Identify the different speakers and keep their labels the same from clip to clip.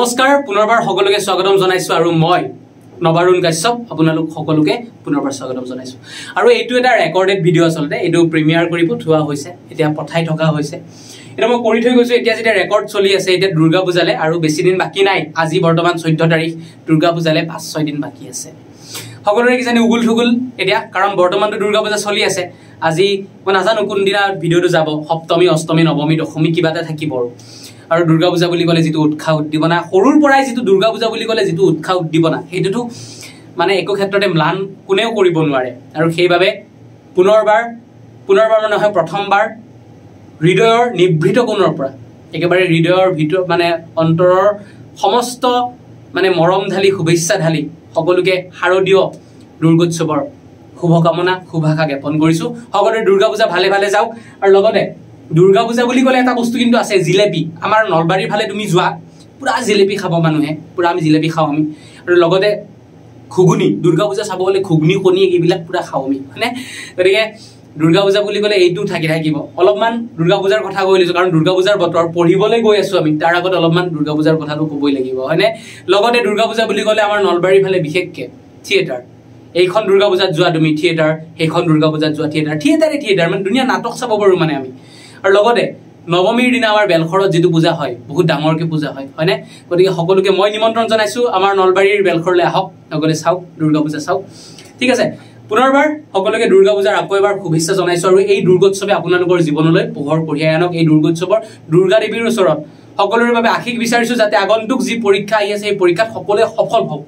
Speaker 1: নমস্কাৰ পুনৰবাৰ সকলোকে স্বাগতম জনাইছোঁ আৰু মই নৱাৰুণ কাশ্যপ আপোনালোক সকলোকে পুনৰবাৰ স্বাগতম জনাইছোঁ। আৰু এইটো এটা ৰেকৰ্ডেড ভিডিঅ' আচলতে এইটো প্ৰিমিয়াৰ কৰি পঠোৱা হৈছে এতিয়া পঠাই থকা হৈছে। এতিয়া মই কৰি থৈ গৈছোঁ এতিয়া যেতিয়া ৰেকৰ্ড চলি আছে এতিয়া দুৰ্গা পূজালে আৰু বেছি দিন বাকী নাই আজি বৰ্তমান চৈধ্য তাৰিখ দুৰ্গা পূজালে পাঁচ ছয় দিন বাকী আছে। সকলোৰে কিজানি উগুল থুগুল এতিয়া কাৰণ বৰ্তমানটো দুৰ্গা পূজা চলি আছে। আজি মই নাজানো কোনদিনা ভিডিঅ'টো যাব সপ্তমী অষ্টমী নৱমী দশমী কিবা এটা থাকিব আৰু। আৰু দুৰ্গা পূজা বুলি ক'লে যিটো উৎসাহ উদ্দীপনা সৰুৰ পৰাই যিটো দুৰ্গা পূজা বুলি ক'লে যিটো উৎসাহ উদ্দীপনা সেইটোতো মানে একো ক্ষেত্ৰতে ম্লান কোনেও কৰিব নোৱাৰে। আৰু সেইবাবে পুনৰবাৰ পুনৰবাৰ নহয় প্ৰথমবাৰ হৃদয়ৰ নিভৃত কোণৰ পৰা একেবাৰে হৃদয়ৰ ভিতৰত মানে অন্তৰৰ সমস্ত মানে মৰম ঢালি শুভেচ্ছা ঢালি সকলোকে শাৰদীয় দুৰ্গোৎসৱৰ শুভকামনা শুভাশা জ্ঞাপন কৰিছোঁ। সকলোৰে দুৰ্গা পূজা ভালে ভালে যাওক। আৰু লগতে দুৰ্গা পূজা বুলি ক'লে এটা বস্তু কিন্তু আছে জিলেপি। আমাৰ নলবাৰীৰ ফালে তুমি যোৱা পূৰা জিলেপি খাব মানুহে পূৰা আমি জিলেপি খাওঁ আমি। আৰু লগতে ঘুগুনি দুৰ্গা পূজা চাব গ'লে ঘুগুনি কণী এইবিলাক পূৰা খাওঁ আমি হয়নে? গতিকে দুৰ্গা পূজা বুলি ক'লে এইটো থাকি থাকিব। অলপমান দুৰ্গা পূজাৰ কথা কৈ লৈছোঁ কাৰণ দুৰ্গা পূজাৰ বতৰ পঢ়িবলৈ গৈ আছোঁ আমি তাৰ আগত অলপমান দুৰ্গা পূজাৰ কথাটো ক'বই লাগিব হয়নে? লগতে দুৰ্গা পূজা বুলি ক'লে আমাৰ নলবাৰীৰ ফালে বিশেষকৈ থিয়েটাৰ। এইখন দুৰ্গা পূজাত যোৱা তুমি থিয়েটাৰ সেইখন দুৰ্গা পূজাত যোৱা থিয়েটাৰ থিয়েটাৰে থিয়েটাৰ মানে ধুনীয়া নাটক চাব পাৰোঁ মানে আমি। আৰু লগতে নৱমীৰ দিনা আমাৰ বেলখৰত যিটো পূজা হয় বহুত ডাঙৰকৈ পূজা হয় হয়নে? গতিকে সকলোকে মই নিমন্ত্ৰণ জনাইছোঁ আমাৰ নলবাৰীৰ বেলখৰলৈ আহক। লগতে চাওক দুৰ্গা পূজা চাওক। ঠিক আছে পুনৰবাৰ সকলোকে দুৰ্গা পূজাৰ আকৌ এবাৰ শুভেচ্ছা জনাইছোঁ আৰু এই দুৰ্গোৎসৱে আপোনালোকৰ জীৱনলৈ পোহৰ কঢ়িয়াই আনক। এই দুৰ্গোৎসৱৰ দুৰ্গা দেৱীৰ ওচৰত সকলোৰে বাবে আশীষ বিচাৰিছোঁ যাতে আগন্তুক যি পৰীক্ষা আহি আছে সেই পৰীক্ষাত সকলোৱে সফল হওক।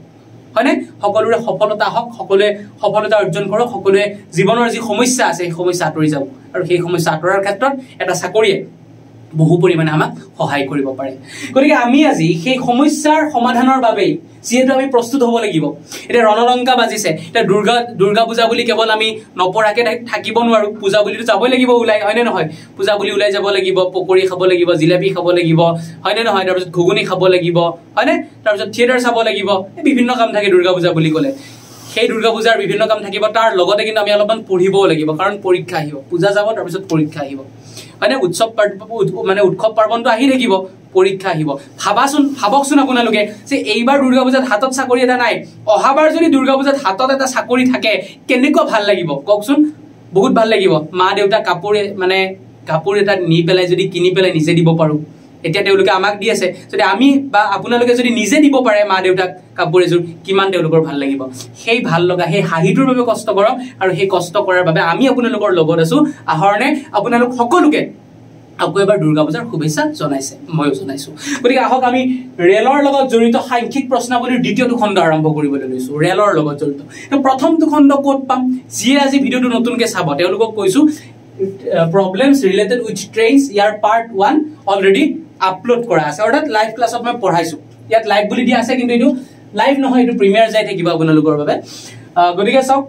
Speaker 1: হয়নে? সকলোৰে সফলতা হওক সকলোৱে সফলতা অৰ্জন কৰক সকলোৱে জীৱনৰ যি সমস্যা আছে সেই সমস্যা আঁতৰি যাওক আৰু সেই সমস্যা আঁতৰাৰ ক্ষেত্ৰত এটা চাকৰিয়ে বহু পৰিমাণে আমাক সহায় কৰিব পাৰে। গতিকে আমি আজি সেই সমস্যাৰ সমাধানৰ বাবেই যিহেতু আমি প্ৰস্তুত হ'ব লাগিব। এতিয়া ৰণলংকা বাজিছে। এতিয়া দুৰ্গা দুৰ্গা পূজা বুলি কেৱল আমি নপঢ়াকৈ থাকিব নোৱাৰোঁ। পূজা বুলিতো যাবই লাগিব ওলাই হয়নে নহয়? পূজা বুলি ওলাই যাব লাগিব পকৰি খাব লাগিব জিলাপি খাব লাগিব হয়নে নহয়? তাৰপিছত ঘুগুনি খাব লাগিব হয়নে তাৰপিছত থিয়েটাৰ চাব লাগিব এই বিভিন্ন কাম থাকে দুৰ্গা পূজা বুলি ক'লে। সেই দুৰ্গা পূজাৰ বিভিন্ন কাম থাকিব তাৰ লগতে কিন্তু আমি অলপমান পঢ়িবও লাগিব কাৰণ পৰীক্ষা আহিব। পূজা যাব তাৰপিছত পৰীক্ষা আহিব। হয়নে উৎসৱ মানে উৎসৱ পাৰ্বণটো আহি থাকিব। পৰীক্ষা আহিব। ভাবাচোন ভাবকচোন আপোনালোকে যে এইবাৰ দুৰ্গা পূজাত হাতত চাকৰি এটা নাই। অহাবাৰ যদি দুৰ্গা পূজাত হাতত এটা চাকৰি থাকে কেনেকুৱা ভাল লাগিব? কওকচোন বহুত ভাল লাগিব। মা দেউতা কাপোৰ মানে কাপোৰ এটা নি পেলাই যদি কিনি পেলাই নিজে দিব পাৰোঁ। এতিয়া তেওঁলোকে আমাক দি আছে। যদি আমি বা আপোনালোকে যদি নিজে দিব পাৰে মা দেউতাক কাপোৰ এযোৰ কিমান তেওঁলোকৰ ভাল লাগিব? সেই ভাল লগা সেই হাঁহিটোৰ বাবে কষ্ট কৰক আৰু সেই কষ্ট কৰাৰ বাবে আমি আপোনালোকৰ লগত আছো। আহৰণে আপোনালোক সকলোকে আকৌ এবাৰ দুৰ্গা পূজাৰ শুভেচ্ছা জনাইছে ময়ো জনাইছো। গতিকে আহক আমি ৰেলৰ লগত জড়িত সাংখ্যিক প্ৰশ্নাৱলীৰ দ্বিতীয়টো খণ্ড আৰম্ভ কৰিবলৈ লৈছো ৰেলৰ লগত জড়িত। প্ৰথমটো খণ্ড ক'ত পাম? যিয়ে আজি ভিডিঅ'টো নতুনকৈ চাব তেওঁলোকক কৈছো প্ৰব্লেমছ ৰিলেটেড উইথ ট্ৰেইনছ ইয়াৰ পাৰ্ট ওৱান অলৰেডি আপলোড কৰা আছে। অৰ্থাৎ লাইভ ক্লাছত মই পঢ়াইছো। ইয়াত লাইভ বুলি দিয়া আছে কিন্তু এইটো লাইভ নহয় এইটো প্ৰিমিয়াৰ যাই থাকিব আপোনালোকৰ বাবে। গতিকে চাওক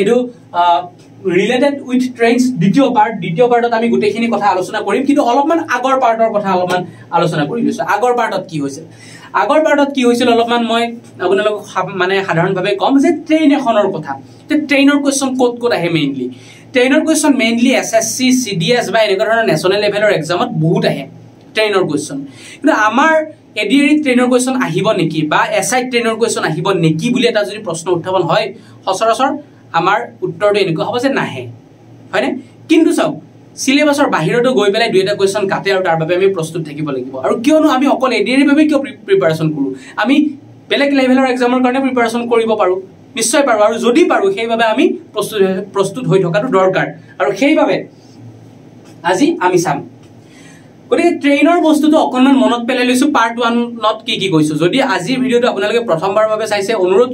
Speaker 1: এইটো ৰিলেটেড উইথ ট্ৰেইনছ দ্বিতীয় পাৰ্ট দ্বিতীয় পাৰ্টত আমি গোটেইখিনি কথা আলোচনা কৰিম কিন্তু অলপমান আগৰ পাৰ্টৰ কথা অলপমান আলোচনা কৰি লৈছোঁ। আগৰ পাৰ্টত কি হৈছিল? আগৰ পাৰ্টত কি হৈছিল অলপমান মই আপোনালোকক মানে সাধাৰণভাৱে ক'ম যে ট্ৰেইন এখনৰ কথা। ট্ৰেইনৰ কুৱেশ্যন ক'ত ক'ত আহে মেইনলি ট্ৰেইনৰ question mainly S S C C D S বা এনেকুৱা ধৰণৰ নেশ্যনেল লেভেলৰ এক্সামত বহুত আহে ট্ৰেইনৰ কুৱেশ্যন কিন্তু আমাৰ এ ডি এৰিত ট্ৰেইনৰ কুৱেশ্যন আহিব নেকি বা এছ আইত ট্ৰেইনৰ কুৱেশ্যন আহিব নেকি বুলি এটা যদি প্ৰশ্ন উত্থাপন হয় সচৰাচৰ আমাৰ উত্তৰটো এনেকুৱা হ'ব যে নাহে। হয়নে? কিন্তু চাওক চিলেবাছৰ বাহিৰতো গৈ পেলাই দুই এটা কুৱেশ্যন কাটে আৰু তাৰ বাবে আমি প্ৰস্তুত থাকিব লাগিব। আৰু কিয়নো আমি অকল এ ডি এৰিৰ বাবে কিয় প্ৰিপাৰেশ্যন কৰোঁ? আমি বেলেগ লেভেলৰ এক্সামৰ কাৰণে প্ৰিপাৰেশ্যন কৰিব পাৰোঁ। নিশ্চয় পাৰোঁ। আৰু যদি পাৰোঁ সেইবাবে আমি প্ৰস্তুত প্ৰস্তুত হৈ থকাটো দৰকাৰ। আৰু সেইবাবে আজি আমি চাম। গতিকে ট্ৰেইনৰ বস্তুটো অকণমান মনত পেলাই লৈছোঁ পাৰ্ট ওৱানত কি কি কৈছোঁ। যদি আজিৰ ভিডিঅ'টো আপোনালোকে প্ৰথমবাৰৰ বাবে চাইছে অনুৰোধ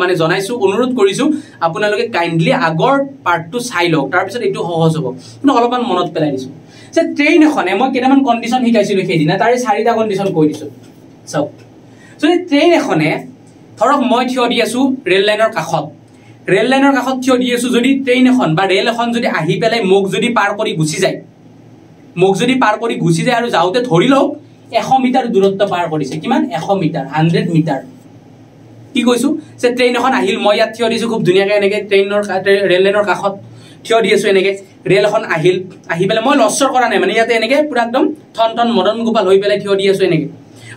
Speaker 1: মানে জনাইছোঁ অনুৰোধ কৰিছোঁ আপোনালোকে কাইণ্ডলি আগৰ পাৰ্টটো চাই লওক তাৰপিছত এইটো সহজ হ'ব। কিন্তু অলপমান মনত পেলাই দিছোঁ। যে ট্ৰেইন এখনে মই কেইটামান কণ্ডিশ্যন শিকাইছিলোঁ সেইদিনা তাৰে চাৰিটা কণ্ডিশ্যন কৈ দিছোঁ। চাওক যদি ট্ৰেইন এখনে ধৰক মই থিয় দি আছোঁ ৰেল লাইনৰ কাষত ৰেল লাইনৰ কাষত থিয় দি আছোঁ যদি ট্ৰেইন এখন বা ৰেল এখন যদি আহি পেলাই মোক যদি পাৰ কৰি গুচি যায় মোক যদি পাৰ কৰি গুচি যায় আৰু যাওঁতে ধৰি লওক এশ মিটাৰ দূৰত্ব পাৰ কৰিছে কিমান? এশ মিটাৰ হাণ্ড্ৰেড মিটাৰ। কি কৈছোঁ? যে ট্ৰেইন এখন আহিল মই ইয়াত থিয় দিছোঁ খুব ধুনীয়াকৈ এনেকৈ ট্ৰেইনৰ ৰেল লাইনৰ কাষত থিয় দি আছোঁ এনেকৈ। ৰেল এখন আহিল আহি পেলাই মই লশ্বৰ কৰা নাই মানে ইয়াতে এনেকৈ পূৰা একদম থন থন মদন গোপাল হৈ পেলাই থিয় দি আছোঁ এনেকৈ।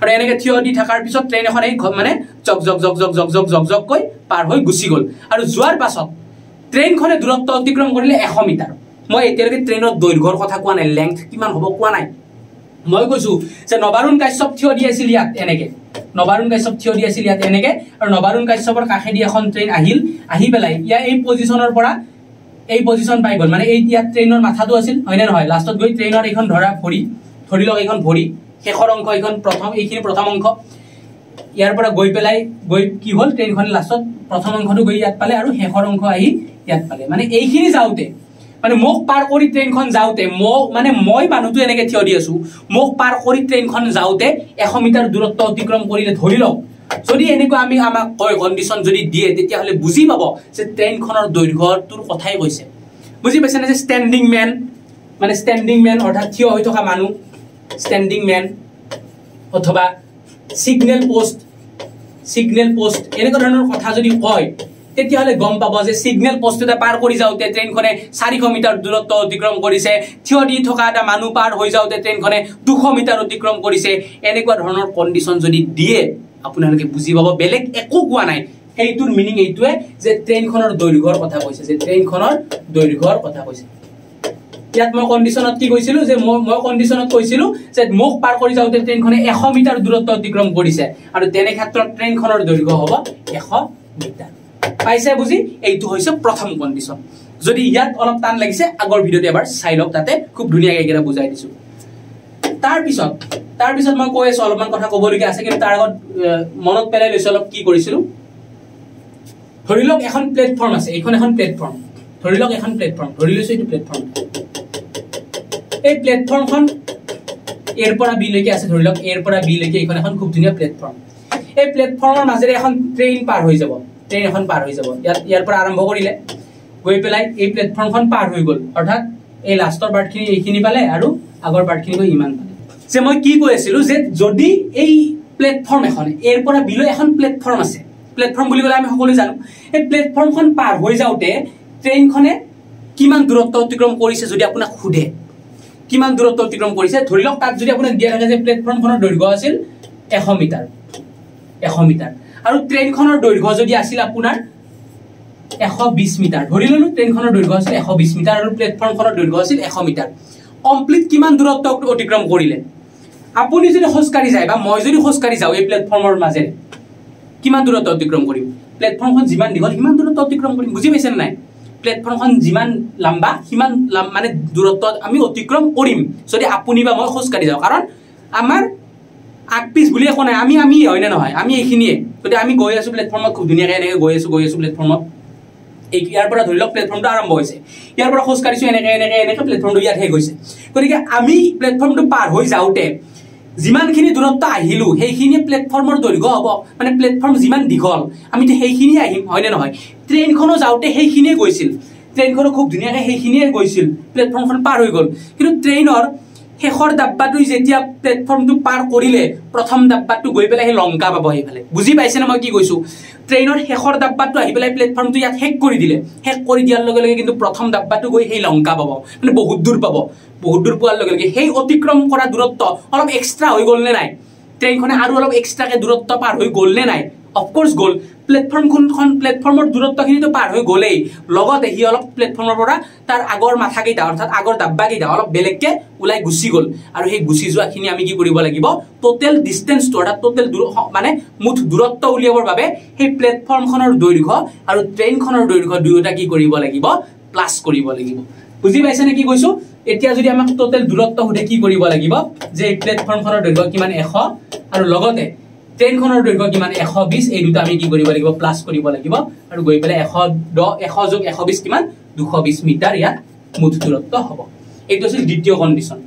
Speaker 1: আৰু এনেকে থিয় দি থকাৰ পিছত ট্ৰেইন এখন এই মানে জক জক জক জক জক জক জক জককৈ পাৰ হৈ গুচি গ'ল। আৰু যোৱাৰ পাছত ট্ৰেইনখনে দূৰত্ব অতিক্ৰম কৰিলে এশ মিটাৰ। মই এতিয়ালৈকে ট্ৰেইনৰ দৈৰ্ঘ্যৰ কথা কোৱা নাই লেংথ কিমান হ'ব কোৱা নাই। মই কৈছো যে নবাৰুণ কাশ্যপ থিয় দি আছিল ইয়াত এনেকে। নবাৰুণ কাশ্যপ থিয় দি আছিল ইয়াত এনেকে আৰু নবাৰুণ কাশ্যপৰ কাষেদি এখন ট্ৰেইন আহিল আহি পেলাই ইয়াৰ এই পজিশ্যনৰ পৰা এই পজিশ্যন পাই গ'ল। মানে এই ইয়াত ট্ৰেইনৰ মাথাটো আছিল হয়নে নহয়? লাষ্টত গৈ ট্ৰেইনৰ এইখন ধৰা ভৰি ধৰি লওক এইখন ভৰি শেষৰ অংশ এইখন প্ৰথম এইখিনি প্ৰথম অংশ। ইয়াৰ পৰা গৈ পেলাই গৈ কি হ'ল? ট্ৰেইনখনে লাষ্টত প্ৰথম অংশটো গৈ ইয়াত পালে আৰু শেষৰ অংশ আহি ইয়াত পালে। মানে এইখিনি যাওঁতে মানে মোক পাৰ কৰি ট্ৰেইনখন যাওঁতে মোক মানে মই মানুহটো এনেকে থিয় দি আছো মোক পাৰ কৰি ট্ৰেইনখন যাওঁতে এশ মিটাৰ দূৰত্ব অতিক্ৰম কৰিলে ধৰি লওক যদি এনেকুৱা আমি আমাক কয় কণ্ডিশ্যন যদি দিয়ে তেতিয়াহ'লে বুজি পাব যে ট্ৰেইনখনৰ দৈৰ্ঘ্যটোৰ কথাই কৈছে। বুজি পাইছেনে যে ষ্টেণ্ডিং মেন মানে ষ্টেণ্ডিং মেন অৰ্থাৎ থিয় হৈ থকা মানুহ ষ্টেণ্ডিং মেন অথবা ছিগনেল পোষ্ট ছিগনেল পোষ্ট এনেকুৱা ধৰণৰ কথা যদি কয় তেতিয়াহ'লে গম পাব যে ছিগনেল এটা পাৰ কৰি যাওঁতে ট্ৰেইনখনে চাৰিশ মিটাৰ দূৰত্ব অতিক্ৰম কৰিছে। থিয় দি থকা এটা মানুহ পাৰ হৈ যাওঁতে ট্ৰেইনখনে দুশ মিটাৰ অতিক্ৰম কৰিছে। এনেকুৱা ধৰণৰ কণ্ডিশ্যন যদি দিয়ে আপোনালোকে বুজি পাব। বেলেগ একো কোৱা নাই। সেইটোৰ মিনিং এইটোৱে যে ট্ৰেইনখনৰ দৈৰ্ঘ্যৰ কথা কৈছে যে ট্ৰেইনখনৰ দৈৰ্ঘ্যৰ কথা কৈছে। ইয়াত মই কণ্ডিশ্যনত কি কৈছিলো? যে মই মই কণ্ডিশ্যনত কৈছিলো যে মোক পাৰ কৰি যাওঁতে ট্ৰেইনখনে এশ মিটাৰ দূৰত্ব অতিক্ৰম কৰিছে। আৰু তেনে ক্ষেত্ৰত ট্ৰেইনখনৰ দৈৰ্ঘ্য হ'ব এশ মিটাৰ। পাইছে বুজি? এইটো হৈছে প্ৰথম কণ্ডিশ্যন যদি ইয়াত অলপ টান লাগিছে আগৰ ভিডিঅ'ত এবাৰ চাই লওক তাতে খুব ধুনীয়াকৈ এইকেইটা বুজাই দিছো। তাৰপিছত তাৰপিছত মই কৈ আছো অলপমান কথা ক'বলগীয়া আছে কিন্তু তাৰ আগত মনত পেলাই লৈছো অলপ কি কৰিছিলো। ধৰি লওক এখন প্লেটফৰ্ম আছে এইখন এখন প্লেটফৰ্ম ধৰি লওক এখন প্লেটফৰ্ম ধৰি লৈছো এইটো প্লেটফৰ্ম এই প্লেটফৰ্মখন এৰ পৰা বিলৈকে আছে ধৰি লওক এৰ পৰা বিলৈকে এইখন এখন খুব ধুনীয়া প্লেটফৰ্ম এই প্লেটফৰ্মৰ মাজেৰে এখন ট্ৰেইন পাৰ হৈ যাব। ট্ৰেইন এখন পাৰ হৈ যাব। ইয়াত ইয়াৰ পৰা আৰম্ভ কৰিলে গৈ পেলাই এই প্লেটফৰ্মখন পাৰ হৈ গ'ল। অৰ্থাৎ এই লাষ্টৰ পাৰ্টখিনি এইখিনি পালে আৰু আগৰ পাৰ্টখিনি গৈ ইমান পালে। যে মই কি কৈ আছিলো যে যদি এই প্লেটফৰ্ম এখন এৰ পৰা বিলৈ এখন প্লেটফৰ্ম আছে প্লেটফৰ্ম বুলি ক'লে আমি সকলোৱে জানো এই প্লেটফৰ্মখন পাৰ হৈ যাওঁতে ট্ৰেইনখনে কিমান দূৰত্ব অতিক্ৰম কৰিছে যদি আপোনাক সোধে। কিমান দূৰত্ব অতিক্ৰম কৰিছে ধৰি লওক তাত যদি আপোনাক দিয়া থাকে যে প্লেটফৰ্মখনৰ দৈৰ্ঘ্য আছিল এশ মিটাৰ এশ মিটাৰ। আৰু ট্ৰেইনখনৰ দৈৰ্ঘ্য যদি আছিল আপোনাৰ এশ বিশ মিটাৰ ধৰি ললো ট্ৰেইনখনৰ দৈৰ্ঘ্য আছিল এশ বিশ মিটাৰ আৰু প্লেটফৰ্মখনৰ দৈৰ্ঘ্য আছিল এশ মিটাৰ। কমপ্লিট কিমান দূৰত্ব অতিক্ৰম কৰিলে? আপুনি যদি খোজকাঢ়ি যায় বা মই যদি খোজকাঢ়ি যাওঁ এই প্লেটফৰ্মৰ মাজেৰে কিমান দূৰত্ব অতিক্ৰম কৰিম? প্লেটফৰ্মখন যিমান দীঘল সিমান দূৰত্ব অতিক্ৰম কৰিম বুজি পাইছে নে নাই? প্লেটফৰ্মখন যিমান লাম্বা সিমান মানে দূৰত্ব আমি অতিক্ৰম কৰিম যদি আপুনি বা মই খোজকাঢ়ি যাওঁ। কাৰণ আমাৰ আগ পিছ বুলি একো নাই। আমি আমি হয় নে নহয়? আমি এইখিনিয়ে। গতিকে আমি গৈ আছো প্লেটফৰ্মত খুব ধুনীয়াকৈ এনেকৈ গৈ আছো গৈ আছো প্লেটফৰ্মত এই ইয়াৰ পৰা ধৰি লওক প্লেটফৰ্মটো আৰম্ভ হৈছে। ইয়াৰ পৰা খোজ কাঢ়িছো এনেকে এনেকে এনেকে প্লেটফৰ্মটো ইয়াত শেষ হৈছে। গতিকে আমি প্লেটফৰ্মটো পাৰ হৈ যাওঁতে যিমানখিনি দূৰত্ব আহিলো সেইখিনি প্লেটফৰ্মৰ দৈৰ্ঘ্য হ'ব। মানে প্লেটফৰ্ম যিমান দীঘল আমিতো সেইখিনিয়ে আহিম হয়নে নহয়? ট্ৰেইনখনো যাওঁতে সেইখিনিয়ে গৈছিল। ট্ৰেইনখনো খুব ধুনীয়াকৈ সেইখিনিয়ে গৈছিল। প্লেটফৰ্মখন পাৰ হৈ গ'ল। কিন্তু ট্ৰেইনৰ শেষৰ ডাব্বাটো যেতিয়া প্লেটফৰ্মটো পাৰ কৰিলে প্ৰথম ডাব্বাটো গৈ পেলাই সেই লংকা পাব সেইফালে। বুজি পাইছেনে মই কি কৈছো? ট্ৰেইনৰ শেষৰ ডাব্বাটো আহি পেলাই প্লেটফৰ্মটো ইয়াত শেষ কৰি দিলে। শেষ কৰি দিয়াৰ লগে লগে কিন্তু প্ৰথম ডাব্বাটো গৈ সেই লংকা পাব। মানে বহুত দূৰ পাব। বহুত দূৰ পোৱাৰ লগে লগে সেই অতিক্ৰম কৰা দূৰত্ব অলপ এক্সট্ৰা হৈ গ'ল নে নাই? ট্ৰেইনখনে আৰু অলপ এক্সট্ৰাকে দূৰত্ব পাৰ হৈ গ'ল নে নাই? অফক'ৰ্চ গ'ল। প্লেটফৰ্মখন প্লেটফৰ্মৰ দূৰত্বখিনিতো পাৰ হৈ গ'লেই। লগতে সি অলপ প্লেটফৰ্মৰ পৰা তাৰ আগৰ মাথাকেইটা অৰ্থাৎ আগৰ ডাব্বাকেইটা অলপ বেলেগকে ওলাই গুচি গ'ল। আৰু সেই গুচি যোৱাখিনি আমি কি কৰিব লাগিব? টোটেল ডিষ্টেঞ্চটো অৰ্থাৎ টোটেল মানে মুঠ দূৰত্ব উলিয়াবৰ বাবে সেই প্লেটফৰ্মখনৰ দৈৰ্ঘ্য আৰু ট্ৰেইনখনৰ দৈৰ্ঘ্য দুয়োটা কি কৰিব লাগিব? প্লাছ কৰিব লাগিব। বুজি পাইছেনে কি কৈছো? এতিয়া যদি আমাক টোটেল দূৰত্ব সোধে কি কৰিব লাগিব? যে এই প্লেটফৰ্মখনৰ দৈৰ্ঘ্য কিমান এশ? আৰু লগতে ট্ৰেইনখনৰ দৈৰ্ঘ্য কিমান? এশ বিশ এই দুটা আমি কি কৰিব লাগিব? প্লাছ কৰিব লাগিব। আৰু গৈ পেলাই এশ দহ এশ যোগ এশ বিশ কিমান? দুশ বিশ মিটাৰ ইয়াত মুঠ দূৰত্ব হ'ব। এইটো আছিল দ্বিতীয় কণ্ডিশ্যন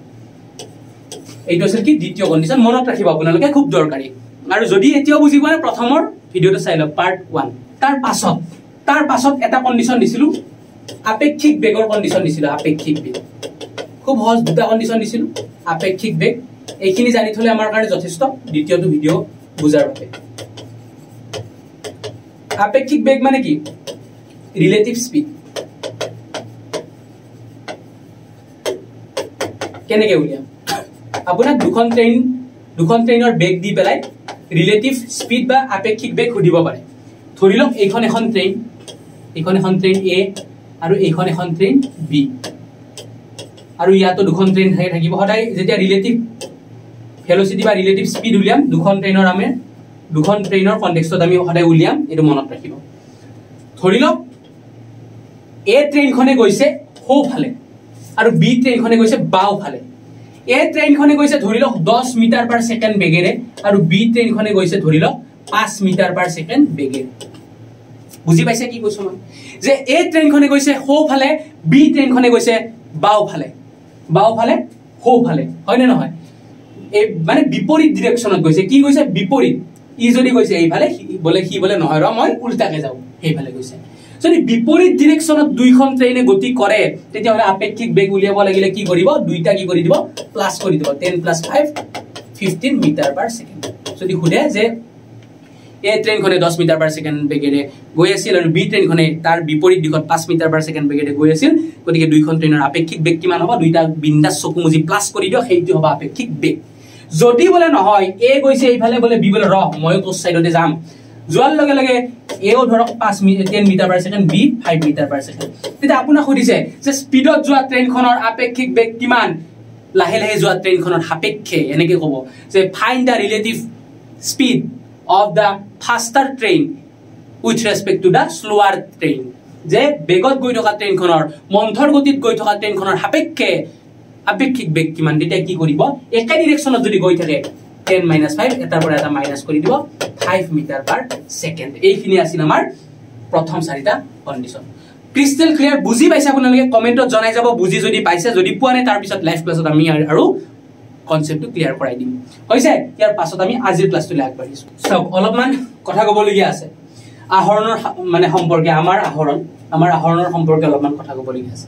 Speaker 1: এইটো আছিল কি? দ্বিতীয় কণ্ডিশ্যন মনত ৰাখিব আপোনালোকে খুব দৰকাৰী। আৰু যদি এতিয়াও বুজি পোৱা নাই প্ৰথমৰ ভিডিঅ'টো চাই লওক পাৰ্ট ওৱান তাৰ পাছত তাৰ পাছত এটা কণ্ডিশ্যন দিছিলো। আপেক্ষিক বেগৰ কণ্ডিশ্যন দিছিলো আপেক্ষিক বেগ। খুব সহজ দুটা কণ্ডিশ্যন দিছিলো আপেক্ষিক বেগ। এইখিনি জানি থলে আমাৰ কাৰণে যথেষ্ট। দ্বিতীয়টো ভিডিঅ' বুজাৰ বাবে আপেক্ষিক বেগ মানে কি? ৰিলেটিভ স্পীড কেনেকে উলিয়াম? আপোনাক দুখন ট্ৰেইন দুখন ট্ৰেইনৰ বেগ দি পেলাই ৰিলেটিভ স্পীড বা আপেক্ষিক বেগ সুধিব পাৰে। ধৰি লওক এইখন এখন ট্ৰেইন এইখন এখন ট্ৰেইন এ আৰু এইখন এখন ট্ৰেইন বি আৰু ইয়াতো দুখন ট্ৰেইন থাকে থাকিব। সদায় যেতিয়া ৰিলেটিভ ভেলচিটি বা ৰিলেটিভ স্পীড উলিয়াম দুখন ট্ৰেইনৰ আমি দুখন ট্ৰেইনৰ কণ্টেক্সত আমি সদায় উলিয়াম এইটো মনত ৰাখিব। ধৰি লওক এ ট্ৰেইনখনে গৈছে সোঁফালে আৰু বি ট্ৰেইনখনে গৈছে বাওঁফালে। এ ট্ৰেইনখনে গৈছে ধৰি লওক দহ মিটাৰ পাৰ ছেকেণ্ড বেগেৰে আৰু বি ট্ৰেইনখনে গৈছে ধৰি লওক পাঁচ মিটাৰ পাৰ ছেকেণ্ড বেগেৰে। বুজি পাইছে কি কৈছো মই? যে এ ট্ৰেইনখনে গৈছে সোঁফালে বি ট্ৰেইনখনে গৈছে বাওঁফালে। বাওঁফালে সোঁফালে হয়নে নহয়? এই মানে বিপৰীত ডিৰেকশ্যনত গৈছে। কি গৈছে? বিপৰীত। ই যদি গৈছে এইফালে বোলে সি বোলে নহয় ৰ মই উল্টাকে যাওঁ। সেইফালে গৈছে। যদি বিপৰীত ডিৰেকশ্যনত দুইখন ট্ৰেইনে গতি কৰে তেতিয়াহ'লে আপেক্ষিক বেগ উলিয়াব লাগিলে কি কৰিব? দুইটা কি কৰি দিব? প্লাছ কৰি দিব। Ten plus five fifteen metre per second যদি সোধে যে এই ট্ৰেইনখনে দহ মিটাৰ পাৰ ছেকেণ্ড বেগেৰে গৈ আছিল আৰু বি ট্ৰেইনখনে তাৰ বিপৰীত দিশত পাঁচ মিটাৰ পাৰ ছেকেণ্ড বেগেৰে গৈ আছিল গতিকে দুইখন ট্ৰেইনৰ আপেক্ষিক বেগ কিমান হ'ব? দুইটা বিন্দাছ চকু মুজি প্লাছ কৰি দিয়ক সেইটো হ'ব আপেক্ষিক বেগ। যদি বোলে নহয় এ গৈছে এইফালে বোলে বি বোলে ৰহ ময়ো তোৰ ছাইডতে যাম। যোৱাৰ লগে লগে এও ধৰক পাঁচ ten metre per second B five metre per second তেতিয়া আপোনাক সুধিছে যে স্পীডত যোৱা ট্ৰেইনখনৰ আপেক্ষিক বেগ কিমান? লাহে লাহে যোৱা ট্ৰেইনখনৰ সাপেক্ষে এনেকে ক'ব। যে find the relative speed of the faster train with respect to the slower train যে বেগত গৈ থকা ট্ৰেইনখনৰ মন্থৰ গতিত গৈ থকা ট্ৰেইনখনৰ সাপেক্ষে আপেক্ষিক বেগ কিমান? তেতিয়া কি কৰিব? একে ডিৰেকশ্যনত যদি গৈ থাকে টেন মাইনাছ ফাইভ এটাৰ পৰা এটা মাইনাছ কৰি দিব ফাইভ মিটাৰ পাৰ ছেকেণ্ড এইখিনি আছিল আমাৰ প্ৰথম চাৰিটা কণ্ডিশ্যন ক্ৰিষ্টেল ক্লিয়াৰ বুজি পাইছে আপোনালোকে? কমেণ্টত জনাই যাব বুজি যদি পাইছে যদি পোৱা নাই তাৰপিছত লাইভ ক্লাছত আমি আৰু কনচেপ্টটো ক্লিয়াৰ কৰাই দিম। হৈছে? ইয়াৰ পাছত আমি আজিৰ ক্লাছটোলৈ আগবাঢ়িছো। চাওক অলপমান কথা ক'বলগীয়া আছে। আহৰণৰ মানে সম্পৰ্কে আমাৰ আহৰণ আমাৰ আহৰণৰ সম্পৰ্কে অলপমান কথা ক'বলগীয়া আছে।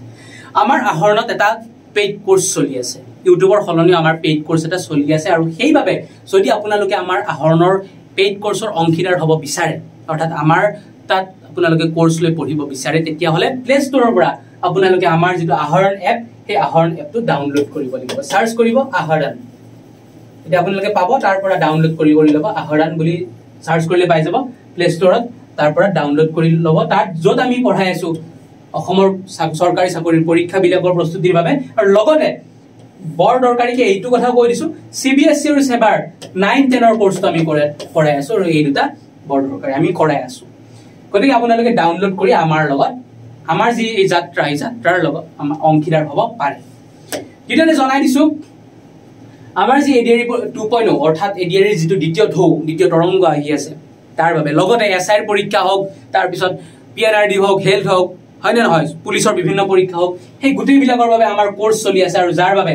Speaker 1: আমাৰ আহৰণত এটা পেইড কোৰ্চ চলি আছে। ইউটিউবৰ সলনিও আমাৰ পেইড কোৰ্চ এটা চলি আছে আৰু সেইবাবে যদি আপোনালোকে আমাৰ আহৰণৰ পেইড কোৰ্চৰ অংশীদাৰ হ'ব বিচাৰে অৰ্থাৎ আমাৰ তাত আপোনালোকে কোৰ্চ লৈ পঢ়িব বিচাৰে তেতিয়াহ'লে প্লে ষ্ট'ৰৰ পৰা আপোনালোকে আমাৰ যিটো আহৰণ এপ সেই আহৰণ এপটো ডাউনলোড কৰিব লাগিব। চাৰ্চ কৰিব আহৰণ। এতিয়া আপোনালোকে পাব তাৰ পৰা ডাউনলোড কৰি কৰি ল'ব আহৰণ বুলি চাৰ্চ কৰিলে পাই যাব। প্লে ষ্ট'ৰত তাৰ পৰা ডাউনলোড কৰি ল'ব। তাত য'ত আমি পঢ়াই আছো অসমৰ চৰকাৰী চাকৰিৰ পৰীক্ষাবিলাকৰ প্ৰস্তুতিৰ বাবে আৰু লগতে বৰ দৰকাৰীকে এইটো কথা কৈ দিছো চি বি এছ চি আৰু ছেবাৰ নাইন টেনৰ কৰ্চটো আমি কৰাই আছো আৰু এই দুটা বৰ দৰকাৰী আমি কৰাই আছো। গতিকে আপোনালোকে ডাউনলোড কৰি আমাৰ লগত আমাৰ যি এই যাত্ৰা এই যাত্ৰাৰ লগত আমাৰ অংশীদাৰ হ'ব পাৰে। দ্বিতীয়তে জনাই দিছো আমাৰ যি এডিআৰি টু পইণ্ট অৰ্থাৎ এডিআৰিৰ যিটো দ্বিতীয় ঢৌ দ্বিতীয় তৰংগ আহি আছে তাৰ বাবে লগতে এছ আইৰ পৰীক্ষা হওক তাৰপিছত পি এন আৰ ডি হওক হেল্থ হওক হয়নে নহয়? পুলিচৰ বিভিন্ন পৰীক্ষা হওক সেই গোটেইবিলাকৰ বাবে আমাৰ কোৰ্চ চলি আছে আৰু যাৰ বাবে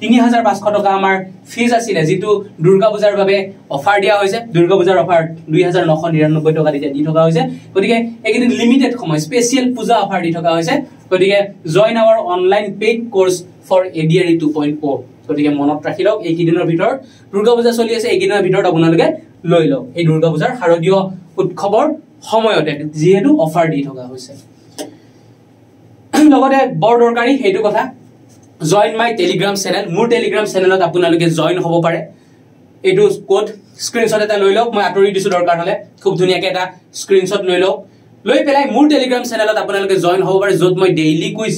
Speaker 1: তিনি হাজাৰ পাঁচশ টকা আমাৰ ফিজ আছিলে যিটো দুৰ্গা পূজাৰ বাবে অফাৰ দিয়া হৈছে। দুৰ্গা পূজাৰ অফাৰ দুই হাজাৰ নশ নিৰান্নব্বৈ টকা তেতিয়া দি থকা হৈছে। গতিকে এইকেইদিন লিমিটেড সময় স্পেচিয়েল পূজা অফাৰ দি থকা হৈছে। গতিকে join our online paid course for A D R E two point o' গতিকে মনত ৰাখি লওক এইকেইদিনৰ ভিতৰত দুৰ্গা পূজা চলি আছে এইকেইদিনৰ ভিতৰত আপোনালোকে লৈ লওক। এই দুৰ্গা পূজাৰ শাৰদীয় উৎসৱৰ সময়তে যিহেতু অফাৰ দি থকা হৈছে। লগতে বৰ দৰকাৰী সেইটো কথা জইন মাই টেলিগ্ৰাম চেনেল মোৰ টেলিগ্ৰাম চেনেলত আপোনালোকে জইন হ'ব পাৰে। এইটো ক'ত স্ক্ৰীনশ্বট এটা লৈ লওক মই আঁতৰি দিছোঁ দৰকাৰ হ'লে খুব ধুনীয়াকৈ এটা স্ক্ৰীনশ্বট লৈ লওক। লৈ পেলাই মোৰ টেলিগ্ৰাম চেনেলত আপোনালোকে জইন হ'ব পাৰে য'ত মই ডেইলি কুইজ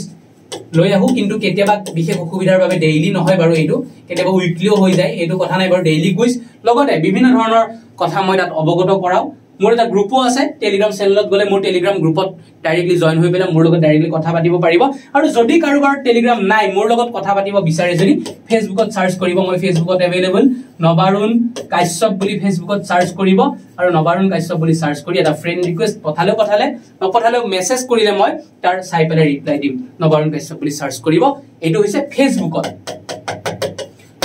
Speaker 1: লৈ আহোঁ কিন্তু কেতিয়াবা বিশেষ অসুবিধাৰ বাবে ডেইলি নহয় বাৰু এইটো কেতিয়াবা উইকলিও হৈ যায় এইটো কথা নাই বাৰু ডেইলি কুইজ লগতে বিভিন্ন ধৰণৰ কথা মই তাত অৱগত কৰাওঁ। মোৰ এটা গ্ৰুপো আছে টেলিগ্ৰাম চেনেলত গ'লে মোৰ টেলিগ্ৰাম গ্ৰুপত ডাইৰেক্টলি জইন হৈ পেলাই মোৰ লগত ডাইৰেক্টলি কথা পাতিব পাৰিব। আৰু যদি কাৰোবাৰ টেলিগ্ৰাম নাই মোৰ লগত কথা পাতিব বিচাৰে যদি ফেচবুকত চাৰ্চ কৰিব মই ফেচবুকত এভেইলেবল নবাৰুণ কাশ্যপ বুলি ফেচবুকত চাৰ্চ কৰিব আৰু নবাৰুণ কাশ্যপ বুলি চাৰ্চ কৰি এটা ফ্ৰেণ্ড ৰিকুৱেষ্ট পঠালেও পঠালে নপঠালেও মেছেজ কৰিলে মই তাৰ চাই পেলাই ৰিপ্লাই দিম নবাৰুণ কাশ্যপ বুলি চাৰ্চ কৰিব। এইটো হৈছে ফেচবুকত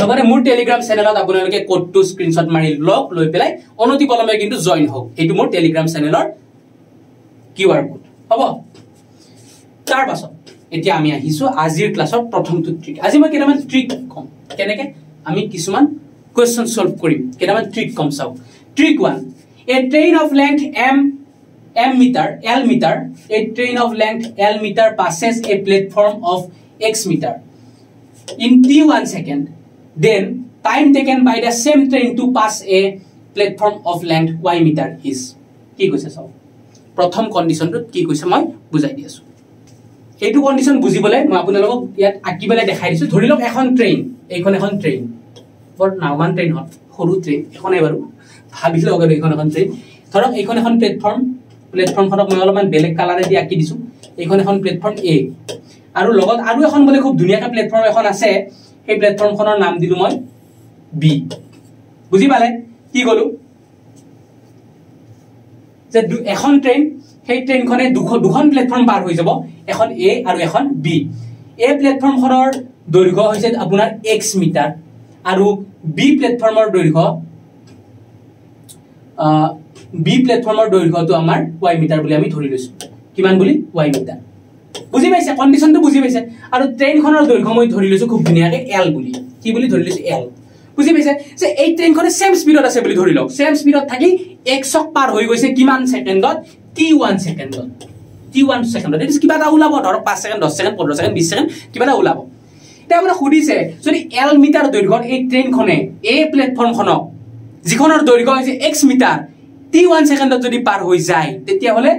Speaker 1: লগতে মোৰ টেলিগ্ৰাম চেনেলত আপোনালোকে কোডটো স্ক্ৰীনশ্বট মাৰি লওক লৈ পেলাই অনতি পলমে কিন্তু জইন হওক। এইটো মোৰ টেলিগ্ৰাম চেনেলৰ কিউ আৰ কোড হ'ব? তাৰ পাছত এতিয়া আমি আহিছো আজিৰ ক্লাছৰ প্ৰথমটো ট্ৰিক আজি মই কেইটামান ট্ৰিক ক'ম। কেনেকে? আমি কিছুমান কুৱেশ্যন চল্ভ কৰিম। কেইটামান ট্ৰিক ক'ম চাওক। Trick one a train of length M M metre L metre a train of length L metre passes a platform of X metre in T one second then time taken by the same train to pass a platform of length Y metre is কি কৈছে চাওক প্ৰথম কণ্ডিশ্যনটোত কি কৈছে মই বুজাই দি আছোঁ। এইটো কণ্ডিশ্যন বুজিবলৈ মই আপোনালোকক ইয়াত আঁকি পেলাই দেখাই দিছোঁ। ধৰি লওক এখন ট্ৰেইন এইখন এখন ট্ৰেইন বৰ নাওমান ট্ৰেইন হয় সৰু ট্ৰেইন এখনেই বাৰু। ভাবি লওক আৰু এইখন এখন ট্ৰেইন ধৰক এইখন এখন প্লেটফৰ্ম প্লেটফৰ্মখনক মই অলপমান বেলেগ কালাৰেদি আঁকি দিছোঁ। এইখন এখন প্লেটফৰ্ম এ আৰু লগত আৰু এখন বোলে খুব ধুনীয়াকৈ প্লেটফৰ্ম এখন আছে সেই প্লেটফৰ্মখনৰ নাম দিলোঁ মই বি বুজি পালে? কি ক'লো? যে এখন ট্ৰেইন সেই ট্ৰেইনখনে দুখন প্লেটফৰ্ম পাৰ হৈ যাব এখন এ আৰু এখন বি এ প্লেটফৰ্মখনৰ দৈৰ্ঘ্য হৈছে আপোনাৰ এক্স মিটাৰ আৰু বি প্লেটফৰ্মৰ দৈৰ্ঘ্য বি প্লেটফৰ্মৰ দৈৰ্ঘ্যটো আমাৰ ৱাই মিটাৰ বুলি আমি ধৰি লৈছো। কিমান বুলি? Y metre. বুজি পাইছে? কণ্ডিশ্যনটো বুজি পাইছে। আৰু ট্ৰেইনখনৰ দৈৰ্ঘ্য মই ধৰি লৈছো খুব ধুনীয়াকে এল বুলি। কি বুলি ধৰি লৈছো? এল বুজি পাইছে? যে এই ট্ৰেইনখনে ছেম স্পীডত আছে বুলি ধৰি লওক। ছেম স্পীডত থাকি এক্সক পাৰ হৈ গৈছে কিমান ছেকেণ্ডত? টি ওৱান ছেকেণ্ডত। টি ওৱান ছেকেণ্ডত। এইটো কিবা এটা ওলাব। ধৰক পাঁচ ছেকেণ্ড দহ ছেকেণ্ড পোন্ধৰ ছেকেণ্ড বিছ ছেকেণ্ড কিবা এটা ওলাব। এতিয়া আপোনাক সুধিছে যদি এল মিটাৰ দৈৰ্ঘ্যত এই ট্ৰেইনখনে এই প্লেটফৰ্মখনক যিখনৰ দৈৰ্ঘ্য হৈছে এক্স মিটাৰ টি ওৱান ছেকেণ্ডত যদি পাৰ হৈ যায় তেতিয়াহ'লে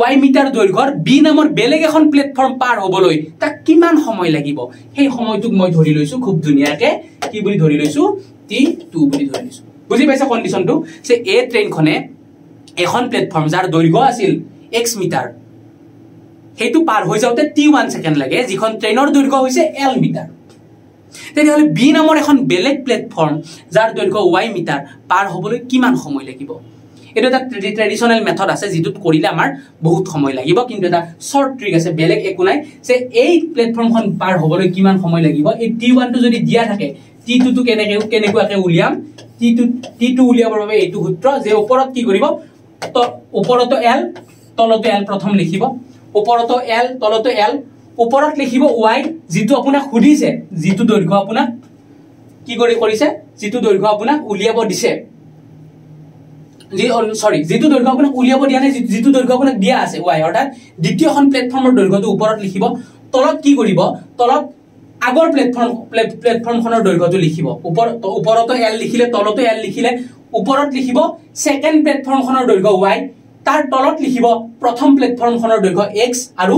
Speaker 1: ৱাই মিটাৰ দৈৰ্ঘ্যৰ বি নামৰ বেলেগ এখন প্লেটফৰ্ম পাৰ হ'বলৈ তাক কিমান সময় লাগিব? সেই সময়টোক মই ধৰি লৈছো খুব ধুনীয়াকে। কি বুলি ধৰি লৈছো? টি টু বুলি ধৰি লৈছো। বুজি পাইছে কণ্ডিশ্যনটো যে এই ট্ৰেইনখনে এখন প্লেটফৰ্ম যাৰ দৈৰ্ঘ্য আছিল এক্স মিটাৰ সেইটো পাৰ হৈ যাওঁতে টি ওৱান ছেকেণ্ড লাগে যিখন ট্ৰেইনৰ দৈৰ্ঘ্য হৈছে এল মিটাৰ। তেতিয়াহ'লে বি নামৰ এখন বেলেগ প্লেটফৰ্ম যাৰ দৈৰ্ঘ্য ৱাই মিটাৰ পাৰ হ'বলৈ কিমান সময় লাগিব? এইটো এটা ট্ৰেডিশ্যনেল মেথড আছে যিটোত কৰিলে আমাৰ বহুত সময় লাগিব। কিন্তু এটা শ্বৰ্ট ট্ৰিক আছে বেলেগ একো নাই। যে এই প্লেটফৰ্মখন পাৰ হ'বলৈ কিমান সময় লাগিব? এই টি ওৱানটো যদি দিয়া থাকে টি টুটো কেনেকৈ কেনেকুৱাকৈ উলিয়াম? টি টু টি টু উলিয়াবৰ বাবে এইটো সূত্ৰ যে ওপৰত কি কৰিব? ওপৰতো এল তলতো এল প্ৰথম লিখিব। ওপৰতো এল তলতো এল ওপৰত লিখিব ৱাই যিটো আপোনাক সুধিছে যিটো দৈৰ্ঘ্য আপোনাক কি কৰি কৰিছে? যিটো দৈৰ্ঘ্য আপোনাক উলিয়াব দিছে। চৰি যিটো দৈৰ্ঘ্য আপোনাক উলিয়াব দিয়া নাই যিটো দৈৰ্ঘ্য আপোনাক দিয়া আছে ৱাই অৰ্থাৎ দ্বিতীয়খন প্লেটফৰ্মৰ দৈৰ্ঘ্যটো ওপৰত লিখিব তলত কি কৰিব? তলত আগৰ প্লেটফৰ্ম প্লেটফৰ্মখনৰ দৈৰ্ঘ্যটো লিখিব। ওপৰত ওপৰতো এল লিখিলে তলতো এল লিখিলে ওপৰত লিখিব ছেকেণ্ড প্লেটফৰ্মখনৰ দৈৰ্ঘ্য ৱাই তাৰ তলত লিখিব প্ৰথম প্লেটফৰ্মখনৰ দৈৰ্ঘ্য এক্স আৰু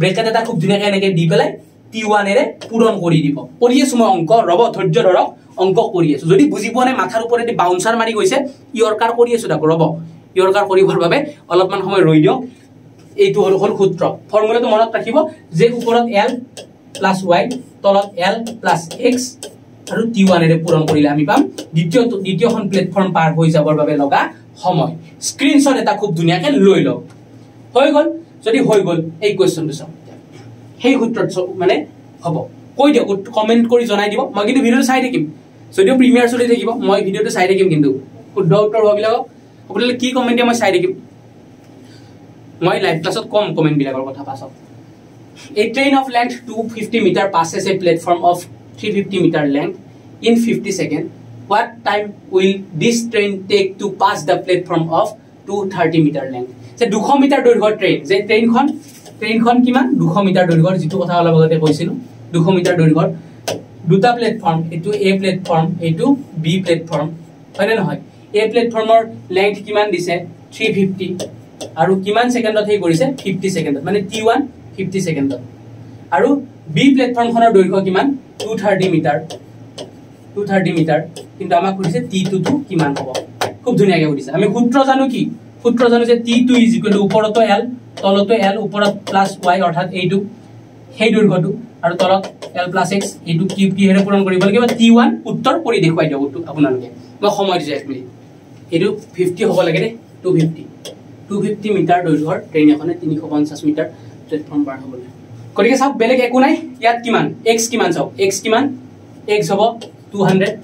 Speaker 1: ব্ৰেকেট এটা খুব ধুনীয়াকৈ এনেকৈ দি পেলাই টি ওৱানেৰে পূৰণ কৰি দিব। কৰি আছো মই অংক ৰ'ব ধৈৰ্য ধৰক অংক কৰি আছো। যদি বুজি পোৱা নাই মাথাৰ ওপৰেদি বাউন্সাৰ মাৰি গৈছে ইয়ৰ্কাৰ কৰি আছো তাক ৰ'ব। ইয়ৰ্কাৰ কৰিবৰ বাবে অলপমান সময় ৰৈ দিয়ক। এইটো হ'ল হ'ল সূত্ৰ। ফৰ্মুলাটো মনত ৰাখিব যে ওপৰত এল প্লাছ ৱাই তলত এল প্লাছ এক্স আৰু টি ওৱানেৰে পূৰণ কৰিলে আমি পাম। দ্বিতীয় দ্বিতীয়খন প্লেটফৰ্ম পাৰ হৈ যাবৰ বাবে লগা সময়। স্ক্ৰীনশ্বট এটা খুব ধুনীয়াকৈ লৈ লওক। হৈ গ'ল? যদি হৈ গ'ল এই কুৱেশ্যনটো চাওক সেই সূত্ৰত মানে হ'ব। কৈ দিয়ক কমেণ্ট কৰি জনাই দিব। মই কিন্তু ভিডিঅ'টো চাই থাকিম। যদিও প্ৰিমিয়াৰ চলি থাকিব মই ভিডিঅ'টো চাই থাকিম কিন্তু। শুদ্ধ উত্তৰ হোৱাবিলাকক আপোনালোকে কি কমেণ্ট দিয়ে মই চাই থাকিম। মই লাইভ ক্লাছত কম কমেণ্টবিলাকৰ কথা পাছত। A train of length 250 meter passes a platform of 350 meter length in 50 seconds. What time will this train take to pass the platform of 230 meter length? যে দুশ মিটাৰ দৈৰ্ঘ্যৰ ট্ৰেইন যে ট্ৰেইনখন ট্ৰেইনখন কিমান? দুশ মিটাৰ দৈৰ্ঘ্যৰ যিটো কথা অলপ আগতে কৈছিলোঁ। দুশ মিটাৰ দৈৰ্ঘ্যৰ দুটা প্লেটফৰ্ম এইটো এ প্লেটফৰ্ম এইটো বি প্লেটফৰ্ম। হয়নে নহয়? এ প্লেটফৰ্মৰ লেংথ কিমান দিছে? থ্ৰী ফিফটি আৰু কিমান ছেকেণ্ডত সেই কৰিছে? ফিফটি ছেকেণ্ডত। মানে টি ওৱান ফিফটি ছেকেণ্ডত। আৰু বি প্লেটফৰ্মখনৰ দৈৰ্ঘ্য কিমান? Two thirty metre. Two thirty metre. কিন্তু আমাক সুধিছে টি টুটো কিমান হ'ব? খুব ধুনীয়াকৈ সুধিছে। আমি সূত্ৰ জানো কি? সূত্ৰ জানো যে T two is equal to ওপৰতো এল তলতো এল ওপৰত প্লাছ ৱাই অৰ্থাৎ এইটো সেই দৈৰ্ঘ্যটো আৰু তলত এল প্লাছ এক্স এইটো কি কিহেৰে পূৰণ কৰিব লাগিব? টি ওৱান উত্তৰ কৰি দেখুৱাই দিয়ক আপোনালোকে। মই সময় দিছোঁ এক মিনিট। এইটো ফিফটি হ'ব লাগে দেই two fifty two fifty metre দৈৰ্ঘ্যৰ ট্ৰেইন এখনে তিনিশ পঞ্চাছ মিটাৰ প্লেটফৰ্ম পাৰ হ'বলৈ। গতিকে চাওক বেলেগ একো নাই। ইয়াত কিমান? এক্স কিমান চাওক? এক্স কিমান? এক্স হ'ব টু হাণ্ড্ৰেড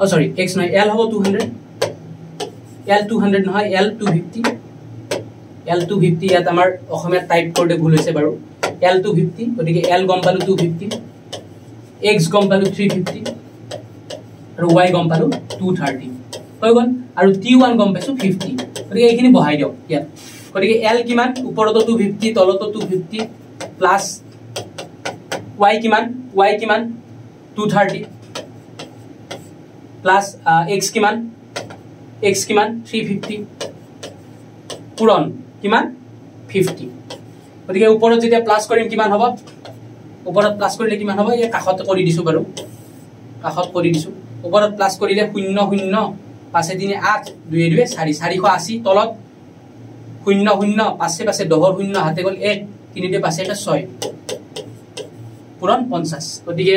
Speaker 1: অ' চৰি এক্স নহয় এল হ'ব two hundred L two hundred নহয় L two fifty L two fifty ইয়াত আমাৰ অসমীয়াত টাইপ কৰোঁতে ভুল হৈছে বাৰু। এল টু ফিফটি গতিকে এল গম পালোঁ টু ফিফটি এক্স গম পালোঁ থ্ৰী ফিফটি আৰু ৱাই গম পালোঁ টু থাৰ্টি হৈ গ'ল। আৰু টি ওৱান গম পাইছোঁ ফিফটি গতিকে এইখিনি বহাই দিয়ক ইয়াত। গতিকে এল কিমান? ওপৰতো টু ফিফটি তলতো টু ফিফটি প্লাছ ৱাই কিমান? ৱাই কিমান? টু থাৰ্টি প্লাছ এক্স কিমান? এক্স কিমান? থ্ৰী ফিফটি পূৰণ। কিমান? ফিফটি গতিকে ওপৰত যেতিয়া প্লাছ কৰিম কিমান হ'ব? ওপৰত প্লাছ কৰিলে কিমান হ'ব? এই কাষত কৰি দিছোঁ বাৰু। কাষত কৰি দিছোঁ। ওপৰত প্লাছ কৰিলে শূন্য শূন্য। পাঁচে তিনি আঠ দুয়ে দুয়ে চাৰি। চাৰিশ আশী তলত শূন্য শূন্য। পাঁচে পাঁচে দহৰ শূন্য হাতে গ'ল এক। তিনি দুই পাঁচে একে ছয়। পূৰণ পঞ্চাছ গতিকে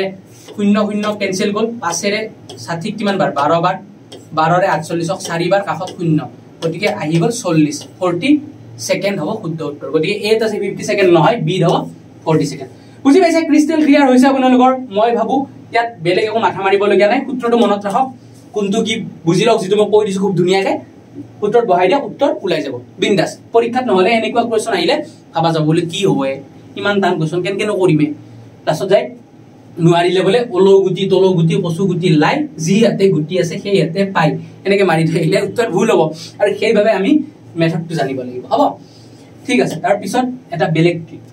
Speaker 1: শূন্য শূন্য কেঞ্চেল গ'ল। পাঁচেৰে ষাঠি কিমান বাৰ? বাৰ বাৰ। বাৰৰে আঠচল্লিছক চাৰিবাৰ কাষত শূন্য। গতিকে আহি গ'ল চল্লিছ। ফৰ্টি ছেকেণ্ড হ'ব শুদ্ধ উত্তৰ। গতিকে এত আছে ফিফটি ছেকেণ্ড নহয় বিত হ'ব ফৰ্টি ছেকেণ্ড বুজি পাইছে? ক্ৰিষ্টেল ক্লিয়াৰ হৈছে আপোনালোকৰ? মই ভাবোঁ ইয়াত বেলেগ একো মাথা মাৰিবলগীয়া নাই। সূত্ৰটো মনত ৰাখক। কোনটো কি বুজি লওক যিটো মই কৈ দিছোঁ খুব ধুনীয়াকৈ। সূত্ৰত বহাই দিয়া উত্তৰ ওলাই যাব। বিন্দাছ। পৰীক্ষাত নহ'লে এনেকুৱা কুৱেশ্যন আহিলে ভাবা যাব বোলে কি হ'ব ইমান টান কুৱেশ্যন কেনেকৈ কৰিমে তাৰপিছত যায় নোৱাৰিলে বোলে ওলৌ গুটি তলৌ গুটি কচু গুটি লাই যি হাতে গুটি আছে সেই হাতে পাই। এনেকে মাৰি থৈ আহিলে উত্তৰ ভুল হ'ব। আৰু সেইবাবে আমি মেথডটো জানিব লাগিব। হ'ব ঠিক আছে তাৰপিছত এটা বেলেগ trip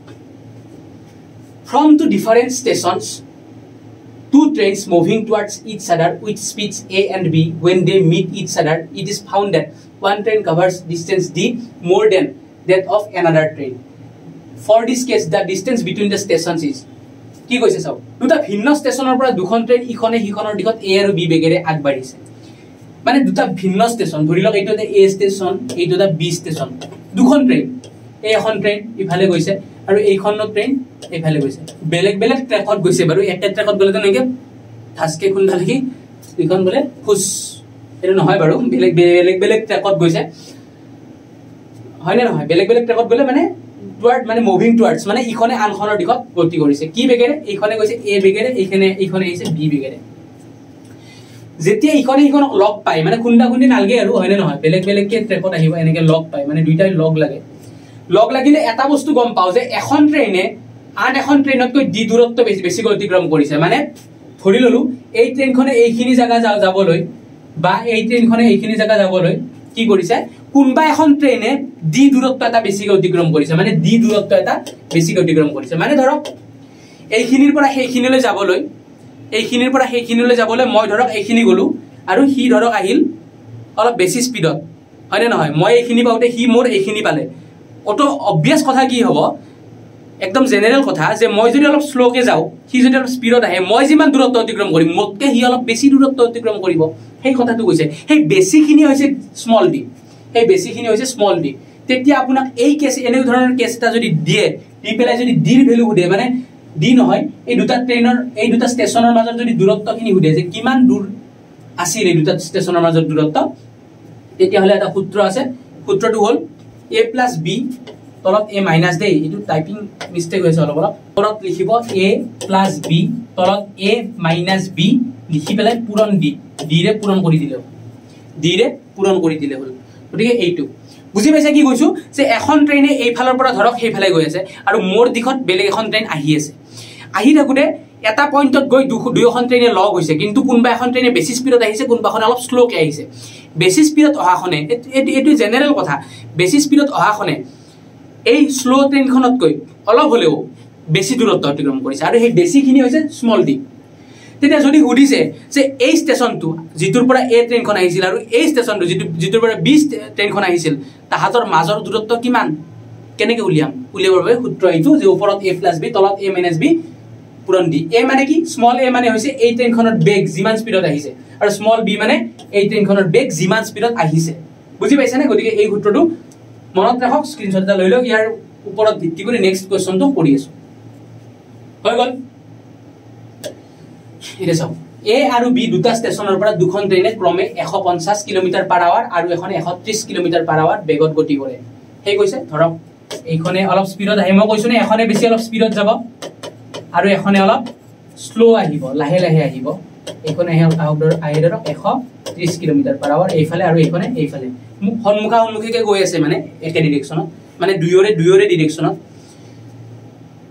Speaker 1: from two different stations two trains moving towards each other with speeds A and B when they meet each other it is found that one train covers distance D more than that of another train for this case the distance between the stations is কি কৈছে চাওক দুটা ভিন্ন ষ্টেচনৰ পৰা দুখন train ইখনে সিখনৰ দিশত এ আৰু বি বেগেৰে আগবাঢ়িছে। মানে দুটা ভিন্ন ষ্টেচন ধৰি লওক এইটো এটা এ ষ্টেচন এইটো এটা বি ষ্টেচন দুখন ট্ৰেইন এই এখন ট্ৰেইন ইফালে গৈছে আৰু এইখনো ট্ৰেইন এইফালে গৈছে। বেলেগ বেলেগ ট্ৰেকত গৈছে বাৰু। একে ট্ৰেকত গ'লে তেনেকে ঠাচকে খুন্দা লিখি এইখন বোলে খোজ। এইটো নহয় বাৰু। বেলেগ বেলেগ বেলেগ ট্ৰেকত গৈছে। হয়নে নহয়? বেলেগ বেলেগ ট্ৰেকত গ'লে মানে টুৱাৰ্ড মানে মুভিং টুৱাৰ্ডছ মানে ইখনে আনখনৰ দিশত গতি কৰিছে। কি বেগেৰে? এইখনে গৈছে এ বেগেৰে এইখনে এইখনে আহিছে বি বেগেৰে। যেতিয়া ইখনে সিখনক লগ পায় মানে খুন্দা খুন্দি নালগে আৰু হয়নে নহয়? বেলেগ বেলেগকে ট্ৰেকত আহিব এনেকে লগ পায় মানে দুইটাই লগ লাগে। লগ লাগিলে এটা বস্তু গম পাওঁ যে এখন ট্ৰেইনে আন এখন ট্ৰেইনতকৈ দি দূৰত্ব বেছি বেছিকৈ অতিক্ৰম কৰিছে। মানে ধৰি ললো এই ট্ৰেইনখনে এইখিনি জেগা যাবলৈ বা এই ট্ৰেইনখনে এইখিনি জেগা যাবলৈ কি কৰিছে? কোনোবা এখন ট্ৰেইনে দি দূৰত্ব এটা বেছিকৈ অতিক্ৰম কৰিছে। মানে দি দূৰত্ব এটা বেছিকৈ অতিক্ৰম কৰিছে। মানে ধৰক এইখিনিৰ পৰা সেইখিনিলৈ যাবলৈ এইখিনিৰ পৰা সেইখিনিলৈ যাবলৈ মই ধৰক এইখিনি গলো আৰু সি ধৰক আহিল অলপ বেছি স্পীডত। হয়নে নহয়? মই এইখিনি পাওঁতে সি মোৰ এইখিনি পালে। অত' অবভিয়াছ কথা কি হ'ব? একদম জেনেৰেল কথা যে মই যদি অলপ শ্ল'কে যাওঁ সি যদি অলপ স্পীডত আহে মই যিমান দূৰত্ব অতিক্ৰম কৰিম মোতকৈ সি অলপ বেছি দূৰত্ব অতিক্ৰম কৰিব। সেই কথাটো কৈছে। সেই বেছিখিনি হৈছে স্মল ডি সেই বেছিখিনি হৈছে স্মল ডি তেতিয়া আপোনাক এই কেছ এনেকুৱা ধৰণৰ কেছ এটা যদি দিয়ে দি পেলাই যদি ডিৰ ভেলু সোধে মানে ডি নহয় এই দুটা ট্ৰেইনৰ এই দুটা ষ্টেচনৰ মাজত যদি দূৰত্বখিনি সোধে যে কিমান দূৰ আছিল এই দুটা ষ্টেচনৰ মাজত দূৰত্ব তেতিয়াহ'লে এটা সূত্ৰ আছে। সূত্ৰটো হ'ল এ প্লাছ বি তলত এ মাইনাছ দেই এইটো টাইপিং মিষ্টেক হৈছে অলপ অলপ। তলত লিখিব এ প্লাছ বি তলত এ মাইনাছ বি লিখি পেলাই পূৰণ ডি ডিৰে পূৰণ কৰি দিলে হ'ল। ডিৰে পূৰণ কৰি দিলে হ'ল। গতিকে এইটো। বুজি পাইছে কি কৈছো? যে এখন ট্ৰেইনে এইফালৰ পৰা ধৰক সেইফালে গৈ আছে আৰু মোৰ দিশত বেলেগ এখন ট্ৰেইন আহি আছে। আহি থাকোঁতে এটা পইণ্টত গৈ দুয়োখন ট্ৰেইনে লগ হৈছে। কিন্তু কোনোবা এখন ট্ৰেইনে বেছি স্পীডত আহিছে কোনোবাখনে অলপ শ্ল'কে আহিছে। বেছি স্পীডত অহাখনে এইটো জেনেৰেল কথা। বেছি স্পীডত অহাখনে এই শ্ল' ট্ৰেইনখনতকৈ অলপ হ'লেও বেছি দূৰত্ব অতিক্ৰম কৰিছে। আৰু সেই বেছিখিনি হৈছে স্মল ডি তেতিয়া যদি সুধিছে যে এই ষ্টেচনটো যিটোৰ পৰা এ ট্ৰেইনখন আহিছিল আৰু এই ষ্টেচনটো যিটো যিটোৰ পৰা বি ট্ৰেইনখন আহিছিল তাহাঁতৰ মাজৰ দূৰত্ব কিমান? কেনেকৈ উলিয়াম? উলিয়াবৰ বাবে সূত্ৰ এইটো যে ওপৰত এ প্লাছ বি তলত এ মাইনাছ বি পূৰণ ডি। এ মানে কি? স্মল এ মানে হৈছে এই ট্ৰেইনখনৰ বেগ যিমান স্পীডত আহিছে। আৰু স্মল বি মানে এই ট্ৰেইনখনৰ বেগ যিমান স্পীডত আহিছে। বুজি পাইছেনে? গতিকে এই সূত্ৰটো মনত ৰাখক স্ক্ৰীনশ্বট এটা লৈ লওক ইয়াৰ ওপৰত ভিত্তি কৰি নেক্সট কুৱেশ্যনটো কৰি আছো। হৈ গ'ল। এতিয়া চাওক। এ আৰু বি দুটা ষ্টেচনৰ পৰা দুখন ট্ৰেইনে ক্ৰমে এশ পঞ্চাছ কিলোমিটাৰ পাৰ আৱাৰ আৰু এখনে এশ ত্ৰিছ কিলোমিটাৰ পাৰ আৱাৰ বেগত গতি কৰে। সেই কৈছে ধৰক এইখনে অলপ স্পীডত আহে। মই কৈছো নে এখনে বেছি অলপ স্পীডত যাব? আৰু এখনে অলপ শ্ল' আহিব লাহে লাহে আহিব। এইখনে আহে আহক ধৰক আহে ধৰক এশ ত্ৰিছ কিলোমিটাৰ পাৰ আৱাৰ এইফালে আৰু এইখনে এইফালে। সন্মুখা সন্মুখীকে গৈ আছে মানে একে ডিৰেকশ্যনত মানে দুয়োৰে দুয়োৰে ডিৰেকশ্যনত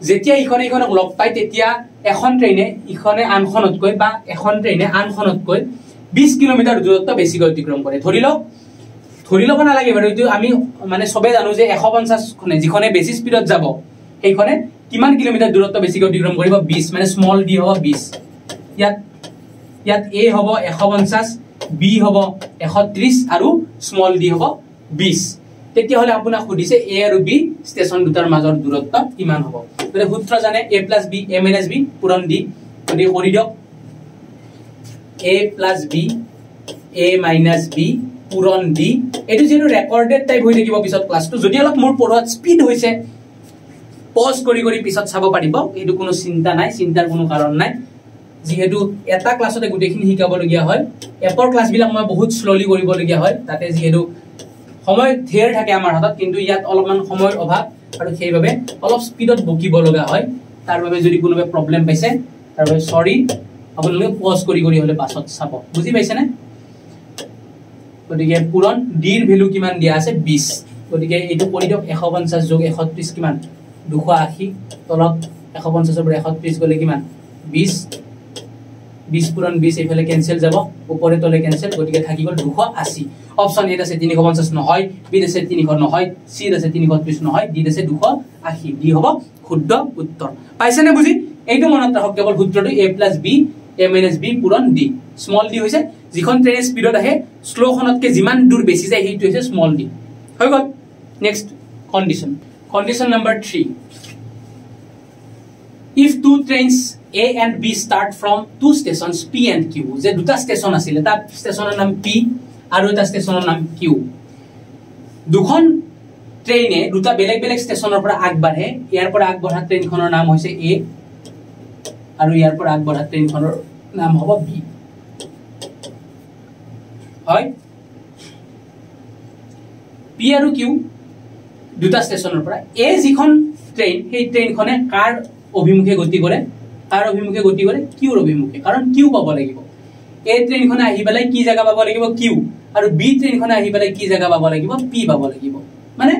Speaker 1: যেতিয়া ইখনে ইখনক লগ পায় তেতিয়া এখন ট্ৰেইনে ইখনে আনখনতকৈ বা এখন ট্ৰেইনে আনখনতকৈ বিছ কিলোমিটাৰ দূৰত্ব বেছিকৈ অতিক্ৰম কৰে। ধৰি লওক ধৰি ল'ব নালাগে বাৰু। এইটো আমি মানে চবেই জানো যে এশ পঞ্চাছখনে যিখনে বেছি স্পীডত যাব সেইখনে কিমান কিলোমিটাৰ দূৰত্ব বেছিকৈ অতিক্ৰম কৰিব? বিছ মানে স্মল ডি হ'ব বিছ। ইয়াত ইয়াত এ হ'ব এশ পঞ্চাছ বি হ'ব এশ ত্ৰিছ আৰু স্মল ডি হ'ব বিছ। তেতিয়াহ'লে আপোনাক সুধিছে এ আৰু বি ষ্টেচন দুটাৰ মাজৰ দূৰত্ব কিমান হ'ব? গতিকে সূত্ৰ জানে A plus B A minus B পূৰণ ডি গতিকে কৰি দিয়ক। A plus B A minus B পূৰণ ডি এইটো যিহেতু ৰেকৰ্ডেড টাইপ হৈ থাকিব পিছত ক্লাছটো যদি অলপ মোৰ পঢ়োৱাত স্পীড হৈছে পজ কৰি কৰি পিছত চাব পাৰিব। এইটো কোনো চিন্তা নাই চিন্তাৰ কোনো কাৰণ নাই। যিহেতু এটা ক্লাছতে গোটেইখিনি শিকাবলগীয়া হয়। এপৰ ক্লাছবিলাক মই বহুত শ্ল'লি কৰিবলগীয়া হয়। তাতে যিহেতু সময় ধেৰ থাকে আমাৰ হাতত কিন্তু ইয়াত অলপমান সময়ৰ অভাৱ আৰু সেইবাবে অলপ স্পীডত বকিব লগা হয়। তাৰ বাবে যদি কোনোবাই প্ৰব্লেম পাইছে তাৰ বাবে চৰি আপোনালোকে পজ কৰি কৰি হ'লে পাছত চাব। বুজি পাইছেনে? গতিকে পূৰণ ডিৰ ভেলু কিমান দিয়া আছে? বিছ গতিকে এইটো কৰি দিয়ক এশ পঞ্চাছ যোগ এশ ত্ৰিছ কিমান? দুশ আশী তলত এশ পঞ্চাছৰ পৰা এশ ত্ৰিছ গ'লে কিমান? বিছ বিছ পূৰণ বিছ এইফালে কেঞ্চেল যাব ওপৰে তলে কেঞ্চেল গতিকে থাকি গ'ল দুশ আশী। অপশ্যন এত আছে তিনিশ পঞ্চাছ নহয় বিত আছে তিনিশ নহয় চিত আছে তিনিশ ত্ৰিছ নহয় ডিত আছে দুশ আশী। ডি হ'ব শুদ্ধ উত্তৰ। পাইছেনে বুজি? এইটো মনত ৰাখক কেৱল সূত্ৰটো A plus B A minus B পূৰণ ডি স্মল ডি হৈছে যিখন ট্ৰেইনে স্পীডত আহে শ্ল'খনতকৈ যিমান দূৰ বেছি যায় সেইটো হৈছে স্মল ডি হৈ গ'ল। Next condition condition number three if two trains A and B start from two station P and Q যে দুটা ষ্টেচন আছিলে তাত ষ্টেচনৰ নাম পি আৰু এটা ষ্টেচনৰ নাম কিউ দুখন ট্ৰেইনে দুটা বেলেগ বেলেগ ষ্টেচনৰ পৰা আগবাঢ়ে ইয়াৰ পৰা আগবঢ়া ট্ৰেইনখনৰ নাম হৈছে এ আৰু ইয়াৰ পৰা আগবঢ়া ট্ৰেইনখনৰ নাম হ'ব বি হয়? পি আৰু কিউ দুটা ষ্টেচনৰ পৰা। এ যিখন ট্ৰেইন সেই ট্ৰেইনখনে কাৰ অভিমুখে গতি কৰে? কাৰ অভিমুখে গতি কৰে? কিউৰ অভিমুখে। কাৰণ কিউ পাব লাগিব। এ ট্ৰেইনখনে আহি পেলাই কি জেগা পাব লাগিব? কিউ। আৰু বি ট্ৰেইনখনে আহি পেলাই কি জেগা পাব লাগিব? পি পাব লাগিব। মানে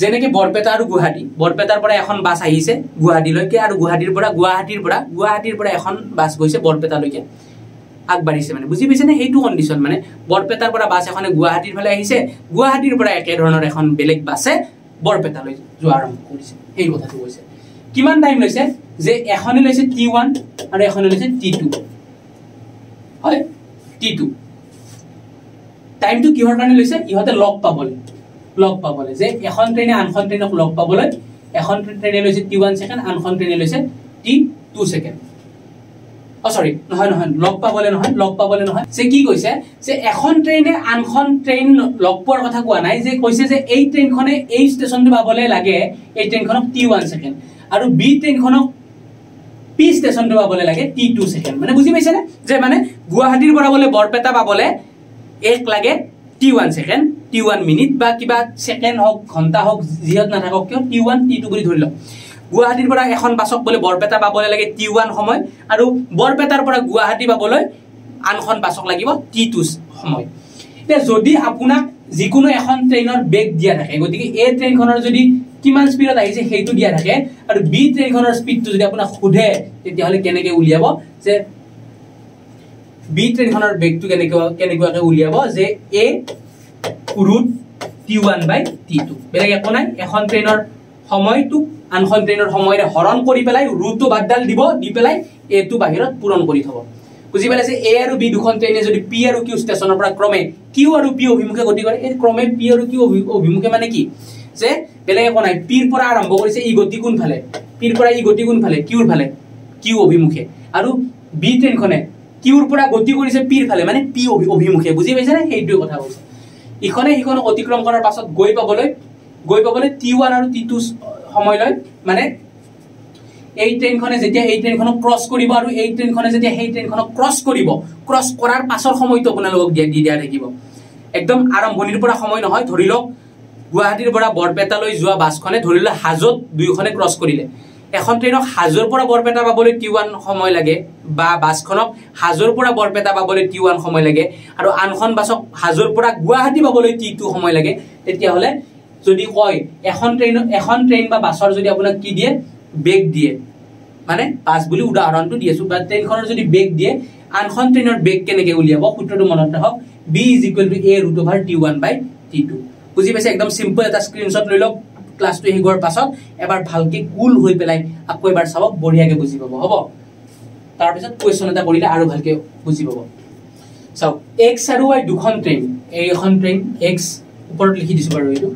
Speaker 1: যেনেকে বৰপেটা আৰু গুৱাহাটী। বৰপেটাৰ পৰা এখন বাছ আহিছে গুৱাহাটীলৈকে আৰু গুৱাহাটীৰ পৰা গুৱাহাটীৰ পৰা গুৱাহাটীৰ পৰা এখন বাছ গৈছে বৰপেটালৈকে। আগবাঢ়িছে মানে। বুজি পাইছেনে? সেইটো কণ্ডিশ্যন মানে বৰপেটাৰ পৰা বাছ এখনে গুৱাহাটীৰ ফালে আহিছে গুৱাহাটীৰ পৰা একেধৰণৰ এখন বেলেগ বাছে বৰপেটালৈ যোৱা আৰম্ভ কৰিছে। সেই কথাটো কৈছে। কিমান টাইম লৈছে? যে এখনে লৈছে টি ওৱান আৰু এখনে লৈছে টি টু হয়? টি টু টাইমটো কিহৰ কাৰণে লৈছে? ইহঁতে লগ পাবলৈ। লগ পাবলৈ। যে এখন ট্ৰেইনে আনখন ট্ৰেইনক লগ পাবলৈ এখন ট্ৰেইনে লৈছে টি ওৱান ছেকেণ্ড আনখন ট্ৰেইনে লৈছে টি টু ছেকেণ্ড অ চৰি নহয় নহয় লগ পাবলৈ নহয় লগ পাবলৈ নহয়। যে কি কৈছে? যে এখন ট্ৰেইনে আনখন ট্ৰেইন লগ পোৱাৰ কথা কোৱা নাই যে কৈছে যে এই ট্ৰেইনখনে এই ষ্টেচনটো পাবলৈ লাগে এই ট্ৰেইনখনক টি ওৱান ছেকেণ্ড আৰু বি ট্ৰেইনখনক পি ষ্টেচনটো পাবলৈ লাগে টি টু ছেকেণ্ড মানে বুজি পাইছেনে? যে মানে গুৱাহাটীৰ পৰা বোলে বৰপেটা পাবলৈ এক লাগে T one second T one minute বা কিবা ছেকেণ্ড হওক ঘণ্টা হওক যিহত নাথাকক কিয়? টি ওৱান টি টু বুলি ধৰি লওক। গুৱাহাটীৰ পৰা এখন বাছক বোলে বৰপেটা পাবলৈ লাগে টি ওৱান সময় আৰু বৰপেটাৰ পৰা গুৱাহাটী পাবলৈ আনখন বাছক লাগিব টি টু সময়। এতিয়া যদি আপোনাক যিকোনো এখন ট্ৰেইনৰ বেগ দিয়া থাকে গতিকে এই ট্ৰেইনখনৰ যদি কিমান স্পীডত আহিছে সেইটো দিয়া থাকে আৰু বি ট্ৰেইনখনৰ স্পীডটো যদি আপোনাক সোধে তেতিয়াহ'লে কেনেকে উলিয়াব? যে বি ট্ৰেইনখনৰ বেগটো কেনেকুৱা কেনেকুৱাকে উলিয়াব? যে A root T one by T two. বেলেগ একো নাই এখন ট্ৰেইনৰ সময়টোক আনখন ট্ৰেইনৰ সময়ৰে হৰণ কৰি পেলাই ৰুটটো বাদডাল দিব দি পেলাই এটো বাহিৰত পূৰণ কৰি থব। বুজি পালে যে এ আৰু বি দুখন ট্ৰেইনে যদি পি আৰু কিউ ষ্টেচনৰ পৰা ক্ৰমে কিউ আৰু পি অভিমুখে গতি কৰে এই ক্ৰমে পি আৰু কিউ অভিমুখে মানে কি? যে বেলেগ একো নাই পিৰ পৰা আৰম্ভ কৰিছে ই গতি কোনফালে পিৰ পৰা ই গতি কোনফালে কিউৰ ফালে। কিউ অভিমুখে। আৰু বি ট্ৰেইনখনে কিউৰ পৰা গতি কৰিছে পিৰ ফালে মানে পি অভিমুখে। বুজি পাইছেনে সেইটোৱে কথা কৈছে। ইখনে সিখনক অতিক্ৰম কৰাৰ পাছত গৈ পাবলৈ গৈ পাবলৈ টি ওৱান আৰু টি টু সময় লয়। মানে এই ট্ৰেইনখনে যেতিয়া এই ট্ৰেইনখনক ক্ৰছ কৰিব আৰু এই ট্ৰেইনখনে যেতিয়া সেই ট্ৰেইনখনক ক্ৰছ কৰিব ক্ৰছ কৰাৰ পাছৰ সময়টো আপোনালোকক দিয়া দি দিয়া থাকিব। একদম আৰম্ভণিৰ পৰা সময় নহয় ধৰি লওক গুৱাহাটীৰ পৰা বৰপেটালৈ যোৱা বাছখনে ধৰি লওক হাজত দুয়োখনে ক্ৰছ কৰিলে। এখন ট্ৰেইনক হাজোৰ পৰা বৰপেটা পাবলৈ টি ওৱান সময় লাগে বা বাছখনক হাজোৰ পৰা বৰপেটা পাবলৈ টি ওৱান সময় লাগে আৰু আনখন বাছক হাজোৰ পৰা গুৱাহাটী পাবলৈ টি টু সময় লাগে তেতিয়াহ'লে যদি কয় এখন ট্ৰেইন এখন ট্ৰেইন বা বাছৰ যদি আপোনাক কি দিয়ে? বেগ দিয়ে। মানে বাছ বুলি উদাহৰণটো দি আছো। বা ট্ৰেইনখনৰ যদি বেগ দিয়ে আনখন ট্ৰেইনৰ বেগ কেনেকে উলিয়াব? সূত্ৰটো মনত ৰাখক। B is equal to A root over T one by T two বুজি পাইছে? একদম চিম্পল এটা স্ক্ৰীনশ্বট লৈ লওক। ক্লাছটো শেষ হোৱাৰ পাছত। এবাৰ ভালকে কুল হৈ পেলাই আকৌ এবাৰ চাব বঢ়িয়াকে বুজি পাব। হ'ব? তাৰপিছত কুৱেশ্যন এটা কৰিলে আৰু ভালকে বুজি পাব। চাওক এক্স আৰু ৱাই দুখন ট্ৰেইন এই এখন ট্ৰেইন এক্স ওপৰত লিখি দিছোঁ বাৰু এইটো।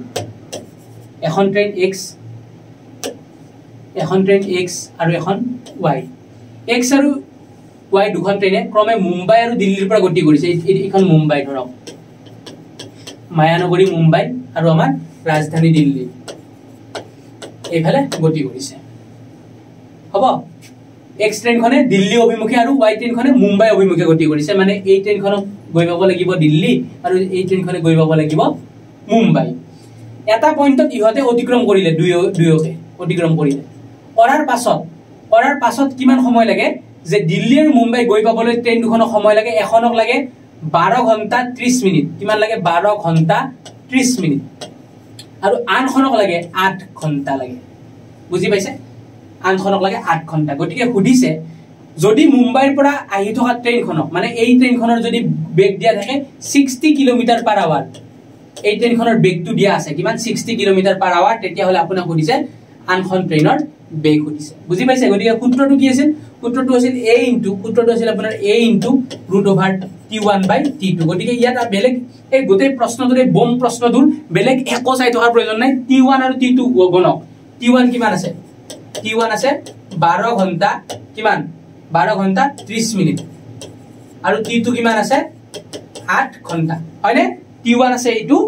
Speaker 1: এখন ট্ৰেইন এক্স এখন ট্ৰেইন এক্স আৰু এখন ৱাই এক্স আৰু ৱাই দুখন ট্ৰেইনে ক্ৰমে মুম্বাই আৰু দিল্লীৰ পৰা গতি কৰিছে। এইখন মুম্বাই ধৰক। মায়ানগৰী মুম্বাই আৰু আমাৰ ৰাজধানী দিল্লী। এইফালে গতি কৰিছে। হ'ব। এক্স ট্ৰেইনখনে দিল্লী অভিমুখে আৰু ৱাই ট্ৰেইনখনে মুম্বাই অভিমুখে গতি কৰিছে। মানে এই ট্ৰেইনখনক গৈ পাব লাগিব দিল্লী আৰু এই ট্ৰেইনখনে গৈ পাব লাগিব মুম্বাই। এটা পইণ্টত ইহঁতে অতিক্ৰম কৰিলে দুয়ো দুয়োকে অতিক্ৰম কৰিলে। কৰাৰ পাছত কৰাৰ পাছত কিমান সময় লাগে? যে দিল্লী আৰু মুম্বাই গৈ পাবলৈ ট্ৰেইন দুখনক সময় লাগে এখনক লাগে বাৰ ঘণ্টা ত্ৰিছ মিনিট। কিমান লাগে? বাৰ ঘণ্টা ত্ৰিছ মিনিট। আৰু আনখনক লাগে আঠ ঘণ্টা লাগে। বুজি পাইছে? আনখনক লাগে আঠ ঘণ্টা। গতিকে সুধিছে যদি মুম্বাইৰ পৰা আহি থকা ট্ৰেইনখনক মানে এই ট্ৰেইনখনৰ যদি বেগ দিয়া থাকে ছিক্সটি কিলোমিটাৰ পাৰ আৱাৰ এই ট্ৰেইনখনৰ বেগটো দিয়া আছে। কিমান? ছিক্সটি কিলোমিটাৰ পাৰ আৱাৰ তেতিয়াহ'লে আপোনাক সুধিছে আনখন ট্ৰেইনৰ বেগ সুধিছে। বুজি পাইছে? গতিকে সূত্ৰটো কি আছিল? সূত্ৰটো আছিল এ ইনটু সূত্ৰটো আছিল আপোনাৰ A into root over T one by T two গতিকে ইয়াত বেলেগ এই গোটেই প্ৰশ্নটোৰ বম প্ৰশ্নটোৰ বেলেগ একো চাই থকাৰ প্ৰয়োজন নাই। টি ওৱান আৰু টি টু গণক। টি ওৱান কিমান আছে? টি ওৱান আছে বাৰ ঘণ্টা কিমান? বাৰ ঘণ্টা ত্ৰিছ মিনিট। আৰু টি টু কিমান আছে? আঠ ঘণ্টা। হয়নে? টি ওৱান আছে এইটো।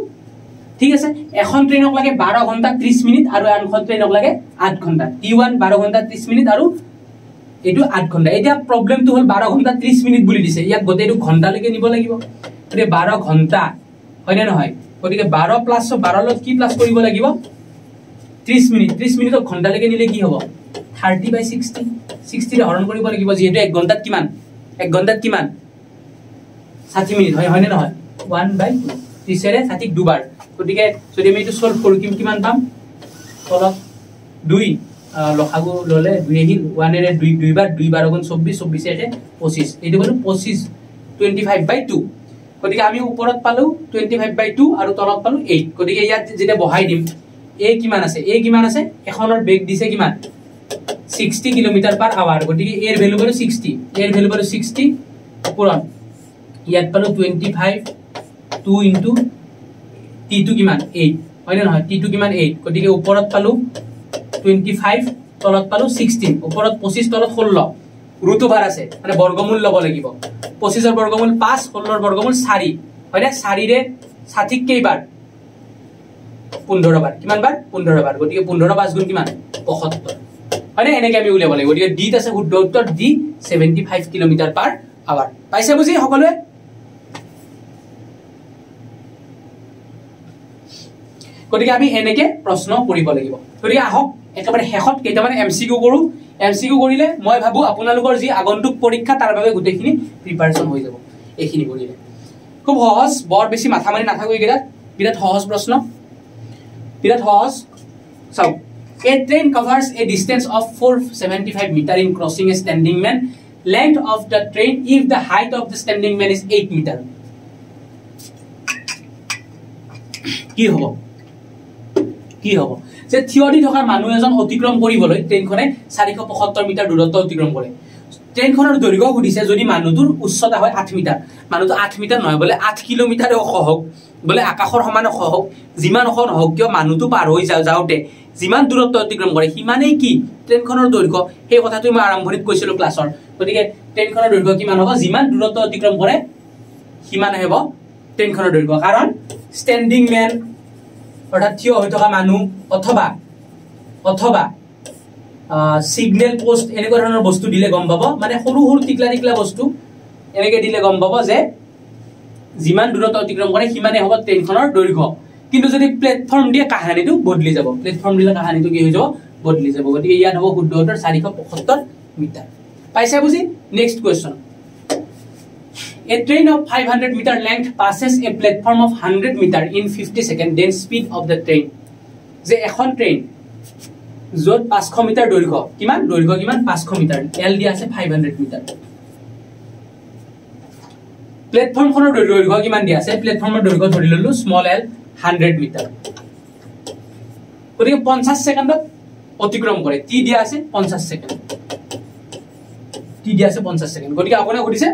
Speaker 1: ঠিক আছে? এখন ট্ৰেইনক লাগে বাৰ ঘণ্টা ত্ৰিছ মিনিট আৰু আনখন ট্ৰেইনক লাগে আঠ ঘণ্টা। টি ওৱান বাৰ ঘণ্টা ত্ৰিছ মিনিট আৰু এইটো আঠ ঘণ্টা। এতিয়া প্ৰব্লেমটো হ'ল বাৰ ঘণ্টা ত্ৰিছ মিনিট বুলি দিছে। ইয়াক গোটেইটো ঘণ্টালৈকে নিব লাগিব। গতিকে বাৰ ঘণ্টা হয়নে নহয়? গতিকে বাৰ প্লাছ বাৰ লগত কি প্লাছ কৰিব লাগিব? ত্ৰিছ মিনিট। ত্ৰিছ মিনিটত ঘণ্টালৈকে নিলে কি হ'ব? থাৰ্টি বাই ছিক্সটি। ছিক্সটিৰে হৰণ কৰিব লাগিব। যিহেতু এক ঘণ্টাত কিমান? এক ঘণ্টাত কিমান? ষাঠি মিনিট। হয় হয়নে নহয়? ওৱান বাই টু ত্ৰিছেৰে ষাঠিক দুবাৰ। গতিকে যদি আমি এইটো চল্ভ কৰোঁ কিমান পাম? তলত দুই। লখাগু ল'লে দুই আহিল ওৱানেৰে দুই দুইবাৰ দুই বাৰ গুণ চৌব্বিছ চৌব্বিছেৰে পঁচিছ। এইটো পালোঁ পঁচিছ। টুৱেণ্টি ফাইভ বাই টু গতিকে আমি ওপৰত পালোঁ টুৱেণ্টি ফাইভ বাই টু আৰু তলত পালোঁ এইট গতিকে ইয়াত যেতিয়া বহাই দিম এ কিমান আছে? এ কিমান আছে? এখনৰ বেগ দিছে কিমান? ছিক্সটি কিলোমিটাৰ পাৰ আৱাৰ গতিকে এৰ ভেলু পালোঁ ছিক্সটি এৰ ভেলু পালোঁ ছিক্সটি ওপৰত। ইয়াত পালোঁ twenty five two into T two কিমান? এইট হয়নে নহয়? টি টু কিমান? এইট গতিকে ওপৰত পালোঁ টুৱেণ্টি ফাইভ তলত পালোঁ ছিক্সটিন ওপৰত পঁচিছ তলত ষোল্ল। ৰুটো ভাৰ আছে মানে বৰ্গমূল ল'ব লাগিব। পঁচিছৰ বৰ্গমূল পাঁচ ষোল্লৰ বৰ্গমূল চাৰি হয়নে? চাৰিৰে ষাঠিক কেইবাৰ? পোন্ধৰ বাৰ। কিমান বাৰ? পোন্ধৰ বাৰ। গতিকে পোন্ধৰ পাঁচ গুণ কিমান? পঁসত্তৰ। হয়নে? এনেকে আমি উলিয়াব লাগিব। গতিকে ডিত আছে শুদ্ধ উত্তৰ D seventy five kilometre per hour পাইছে বুজি সকলোৱে? গতিকে আমি এনেকে প্ৰশ্ন কৰিব লাগিব। গতিকে আহক একেবাৰে শেষত কেইটামান এম চি কিউ কৰোঁ। এম চি কিউ কৰিলে মই ভাবোঁ আপোনালোকৰ যি আগন্তুক পৰীক্ষা তাৰ বাবে গোটেইখিনি প্ৰিপাৰেশ্যন হৈ যাব। এইখিনি কৰিলে। খুব সহজ বৰ বেছি মাথা মাৰি নাথাকোঁ এইকেইটাত বিৰাট সহজ প্ৰশ্ন। বিৰাট সহজ। চাওক A train covers a distance of 475 meter in crossing a standing man. Length of the train if the height of the standing man is 8 meter. কি হ'ব? কি হ'ব? যে থিয় দি থকা মানুহ এজন অতিক্ৰম কৰিবলৈ ট্ৰেইনখনে চাৰিশ পঁসত্তৰ মিটাৰ দূৰত্ব অতিক্ৰম কৰে। ট্ৰেইনখনৰ দৈৰ্ঘ্য সুধিছে যদি মানুহটোৰ উচ্চতা হয় আঠ মিটাৰ। মানুহটো আঠ মিটাৰ নহয় বোলে আঠ কিলোমিটাৰে ওখ হওক বোলে আকাশৰ সমান ওখ হওক যিমান ওখ নহওক কিয় মানুহটো পাৰ হৈ যাওঁতে যিমান দূৰত্ব অতিক্ৰম কৰে সিমানেই কি? ট্ৰেইনখনৰ দৈৰ্ঘ্য সেই কথাটো মই আৰম্ভণিত কৈছিলোঁ ক্লাছৰ গতিকে ট্ৰেইনখনৰ দৈৰ্ঘ্য কিমান হ'ব? যিমান দূৰত্ব অতিক্ৰম কৰে সিমান হ'ব ট্ৰেইনখনৰ দৈৰ্ঘ্য। কাৰণ ষ্টেণ্ডিং মেন অৰ্থাৎ থিয় হৈ থকা মানুহ অথবা অথবা চিগনেল পোষ্ট এনেকুৱা ধৰণৰ বস্তু দিলে গম পাব। মানে সৰু সৰু টিকলা টিকলা বস্তু এনেকে দিলে গম পাব যে যিমান দূৰত্ব অতিক্ৰম কৰে সিমানে হ'ব ট্ৰেইনখনৰ দৈৰ্ঘ্য। কিন্তু যদি প্লেটফৰ্ম দিয়ে কাহানিটো বদলি যাব। প্লেটফৰ্ম দিলে কাহানিটো কি হৈ যাব? বদলি যাব। গতিকে ইয়াত হ'ব শুদ্ধ উত্তৰ চাৰিশ পঁসত্তৰ মিটাৰ। পাইছে বুজি? Next question A train of 500 meter length passes a platform of 100 meter in 50 seconds. Then speed of the train. যে এখন ট্ৰেইন য'ত পাঁচশ মিটাৰ দৈৰ্ঘ্য। কিমান দৈৰ্ঘ্য? কিমান পাঁচশ মিটাৰ এল দিয়া আছে ফাইভ হাণ্ড্ৰেড মিটাৰ প্লেটফৰ্মখনৰ দৈৰ্ঘ্য কিমান দিয়া আছে? প্লেটফৰ্মৰ দৈৰ্ঘ্য ধৰি ললো স্মল এল হাণ্ড্ৰেড মিটাৰ গতিকে পঞ্চাছ ছেকেণ্ডত অতিক্ৰম কৰে। টি দিয়া আছে পঞ্চাছ ছেকেণ্ড। টি দিয়া আছে পঞ্চাছ ছেকেণ্ড। গতিকে আপোনাক সুধিছে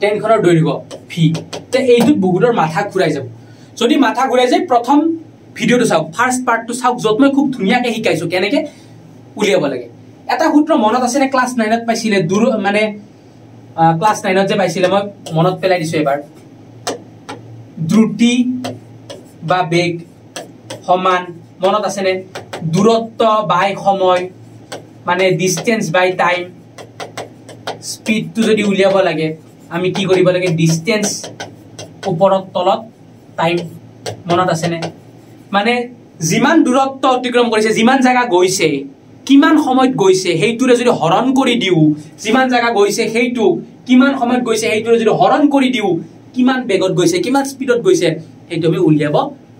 Speaker 1: ট্ৰেইনখনৰ দৈৰ্ঘ্য ভি তে এইটোত বহুতৰ মাথা ঘূৰাই যাব। যদি মাথা ঘূৰাই যায় প্ৰথম ভিডিঅ'টো চাওক। ফাৰ্ষ্ট পাৰ্টটো চাওক য'ত মই খুব ধুনীয়াকৈ শিকাইছোঁ কেনেকৈ উলিয়াব লাগে। এটা সূত্ৰ মনত আছেনে? ক্লাছ নাইনত পাইছিলে দূৰ মানে ক্লাছ নাইনত যে পাইছিলে মই মনত পেলাই দিছোঁ এবাৰ। দ্ৰুতি বা বেগ সমান মনত আছেনে? দূৰত্ব বাই সময় মানে ডিষ্টেঞ্চ বাই টাইম স্পীডটো যদি উলিয়াব লাগে আমি কি কৰিব লাগে? ডিষ্টেঞ্চ ওপৰত তলত টাইম মনত আছেনে? মানে যিমান দূৰত্ব অতিক্ৰম কৰিছে যিমান জেগা গৈছে কিমান সময়ত গৈছে সেইটোৰে যদি হৰণ কৰি দিওঁ যিমান জেগা গৈছে সেইটো কিমান সময়ত গৈছে সেইটোৰে যদি হৰণ কৰি দিওঁ কিমান বেগত গৈছে কিমান স্পীডত গৈছে সেইটো আমি উলিয়াব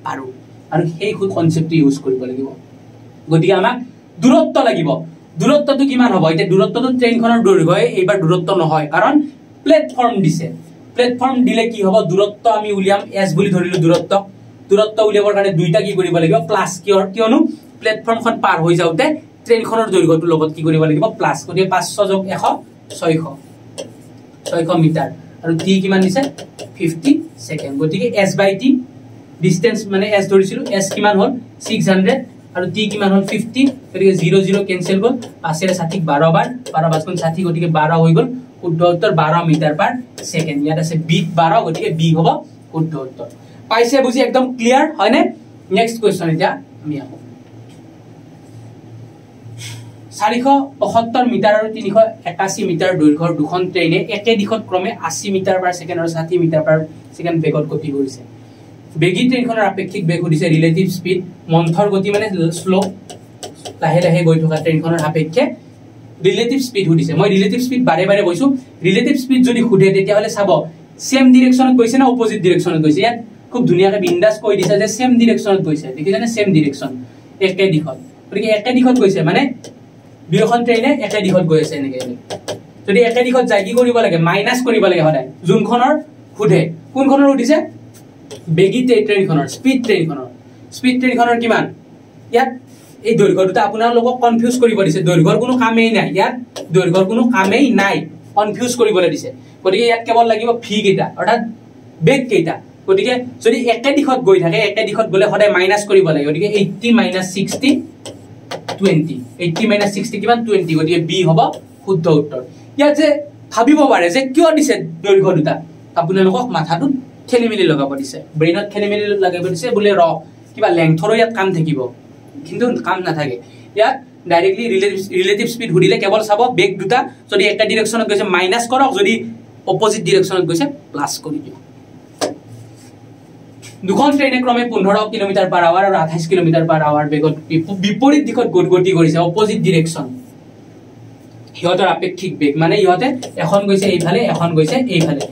Speaker 1: পাৰোঁ। আৰু সেই কনচেপ্টটো ইউজ কৰিব লাগিব। গতিকে আমাক দূৰত্ব লাগিব। দূৰত্বটো কিমান হ'ব? এতিয়া দূৰত্বটো ট্ৰেইনখনৰ দৈৰ্ঘ্যই এইবাৰ দূৰত্ব নহয়। কাৰণ প্লেটফৰ্ম দিছে। প্লেটফৰ্ম দিলে কি হ'ব? দূৰত্ব আমি উলিয়াম এছ বুলি ধৰিলো দূৰত্ব। দূৰত্ব উলিয়াবৰ কাৰণে দুইটা কি কৰিব লাগিব? প্লাছ কিয় কিয়নো প্লেটফৰ্মখন পাৰ হৈ যাওঁতে ট্ৰেইনখনৰ দৈৰ্ঘ্যটোৰ লগত কি কৰিব লাগিব? প্লাছ গতিকে পাঁচশ যোগ এশ ছয়শ। ছয়শ মিটাৰ। আৰু টি কিমান দিছে? ফিফটি ছেকেণ্ড গতিকে এছ বাই টি ডিষ্টেঞ্চ মানে এছ ধৰিছিলোঁ। এছ কিমান হ'ল? ছিক্স হাণ্ড্ৰেড আৰু টি কিমান হ'ল? ফিফটি গতিকে জিৰ' জিৰ' কেঞ্চেল গ'ল। পাঁচেৰে ষাঠিক বাৰ বাৰ। বাৰ পাঁচগুণ ষাঠি গতিকে বাৰ হৈ গ'ল। শুদ্ধ উত্তৰ বাৰ মিটাৰ পাৰ ছেকেণ্ড। ইয়াত আছে বি বাৰ গতিকে বি হ'ব শুদ্ধ উত্তৰ পাইছে বুজি একদম ক্লিয়াৰ হয়নে? নেক্সট কুৱেশ্যন এতিয়া আমি আহোঁ। চাৰিশ পঁসত্তৰ মিটাৰ আৰু তিনিশ একাশী মিটাৰ দৈৰ্ঘ্যৰ দুখন ট্ৰেইনে একে দিশত ক্ৰমে আশী মিটাৰ পাৰ ছেকেণ্ড আৰু ষাঠি মিটাৰ পাৰ ছেকেণ্ড বেগত গতি কৰিছে। বেগী ট্ৰেইনখনৰ আপেক্ষিক বেগ সুধিছে ৰিলেটিভ স্পীড মন্থৰ গতি মানে শ্ল' লাহে লাহে গৈ থকা ট্ৰেইনখনৰ সাপেক্ষে। ৰিলেটিভ স্পীড সুধিছে। মই ৰিলেটিভ স্পীড বাৰে বাৰে কৈছোঁ। ৰিলেটিভ স্পীড যদি সোধে তেতিয়াহ'লে চাব ছেম ডিৰেকশ্যনত গৈছে নে অপজিট ডিৰেকশ্যনত গৈছে? ইয়াত খুব ধুনীয়াকৈ বিন্দাছ কৈ দিছে যে ছেম ডিৰেকশ্যনত গৈছে। দেখিছেনে? ছেম ডিৰেকশ্যন একে দিশত। গতিকে একে দিশত গৈছে মানে দুয়োখন ট্ৰেইনে একে দিশত গৈ আছে এনেকে। যদি একে দিশত যায় কি কৰিব লাগে? মাইনাছ কৰিব লাগে সদায়। যোনখনৰ সোধে। কোনখনৰ সুধিছে? বেগী ট্ৰেইনখনৰ স্পীড ট্ৰেইনখনৰ স্পীড ট্ৰেইনখনৰ কিমান? ইয়াত এই দৈৰ্ঘ্য দুটা আপোনালোকক কনফিউজ কৰিব দিছে। দৈৰ্ঘ্যৰ কোনো কামেই নাই। ইয়াত দৈৰ্ঘ্যৰ কোনো কামেই নাই। কনফিউজ কৰিবলৈ দিছে। গতিকে ইয়াত কেৱল লাগিব ভি কেইটা অৰ্থাৎ বেগ কেইটা। গতিকে যদি একে দিশত গৈ থাকে একে দিশত গ'লে সদায় মাইনাছ কৰিব লাগে। গতিকে eighty minus sixty twenty eighty minus sixty কিমান? টুৱেণ্টি গতিকে বি হ'ব শুদ্ধ উত্তৰ। ইয়াত যে ভাবিব পাৰে যে কিয় দিছে দৈৰ্ঘ্য দুটা আপোনালোকক মাথাটোত খেলি মেলি লগাব দিছে। ব্ৰেইনত খেলি মেলি লগাব দিছে বোলে ৰ কিবা লেংথৰো ইয়াত কাম থাকিব। কিন্তু কাম নাথাকে। ইয়াত ডাইৰেক্টলি ৰিলেটিভ স্পীড সুধিলে কেৱল চাব বেগ দুটা যদি এটা ডিৰেকশ্যনত গৈছে মাইনাছ কৰক যদি অপজিট ডিৰেকশ্যনত গৈছে প্লাছ কৰি দিয়ক। দুখন ট্ৰেইনে ক্ৰমে পোন্ধৰ কিলোমিটাৰ পাৰ আৱাৰ আৰু আঠাইছ কিলোমিটাৰ পাৰ আৱাৰ বেগত বিপৰীত দিশত গতি কৰিছে অপজিট ডিৰেকশ্যন সিহঁতৰ আপেক্ষিক বেগ মানে ইহঁতে এখন গৈছে এইফালে এখন গৈছে এইফালে।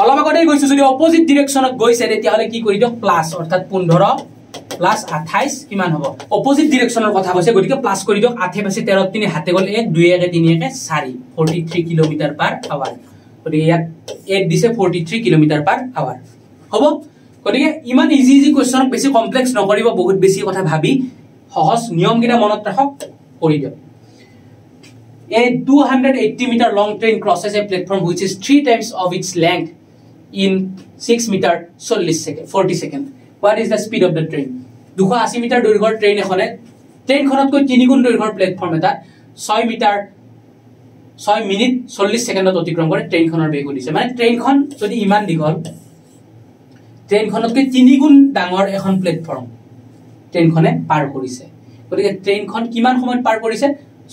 Speaker 1: অলপ আগতেই গৈছো যদি অপজিট ডিৰেকশ্যনত গৈছে তেতিয়াহ'লে কি কৰি দিয়ক প্লাছ অৰ্থাৎ পোন্ধৰ প্লাছ আঠাইছ কিমান হ'ব? অপজিট ডিৰেকশ্যনৰ কথা কৈছে গতিকে প্লাছ কৰি দিয়ক। আঠে পাঁচে তেৰ তিনি হাতে গ'ল এক দুই একে তিনি একে চাৰি। Forty three kilometre per hour গতিকে ইয়াত এক দিছে forty three kilometre per hour হ'ব? গতিকে ইমান ইজি ইজি কুৱেশ্যনক বেছি কমপ্লেক্স নকৰিব বহুত বেছি কথা ভাবি সহজ নিয়মকেইটা মনত ৰাখক কৰি দিয়ক। A 280 meter long train crosses a platform which is three times of its length in 6 meter 40 second 40 second. What is the speed of the train? দুশ আশী মিটাৰ দৈৰ্ঘ্যৰ ট্ৰেইন এখনে। ট্ৰেইনখনতকৈ তিনিগুণ দৈৰ্ঘ্যৰ প্লেটফৰ্ম এটা। ছয় মিটাৰ ছয় মিনিট চল্লিছ ছেকেণ্ডত অতিক্ৰম কৰে ট্ৰেইনখনৰ বেগ সুধিছে মানে ট্ৰেইনখন যদি ইমান দীঘল ট্ৰেইনখনতকৈ তিনিগুণ ডাঙৰ এখন প্লেটফৰ্ম ট্ৰেইনখনে পাৰ কৰিছে। গতিকে ট্ৰেইনখন কিমান সময়ত পাৰ কৰিছে?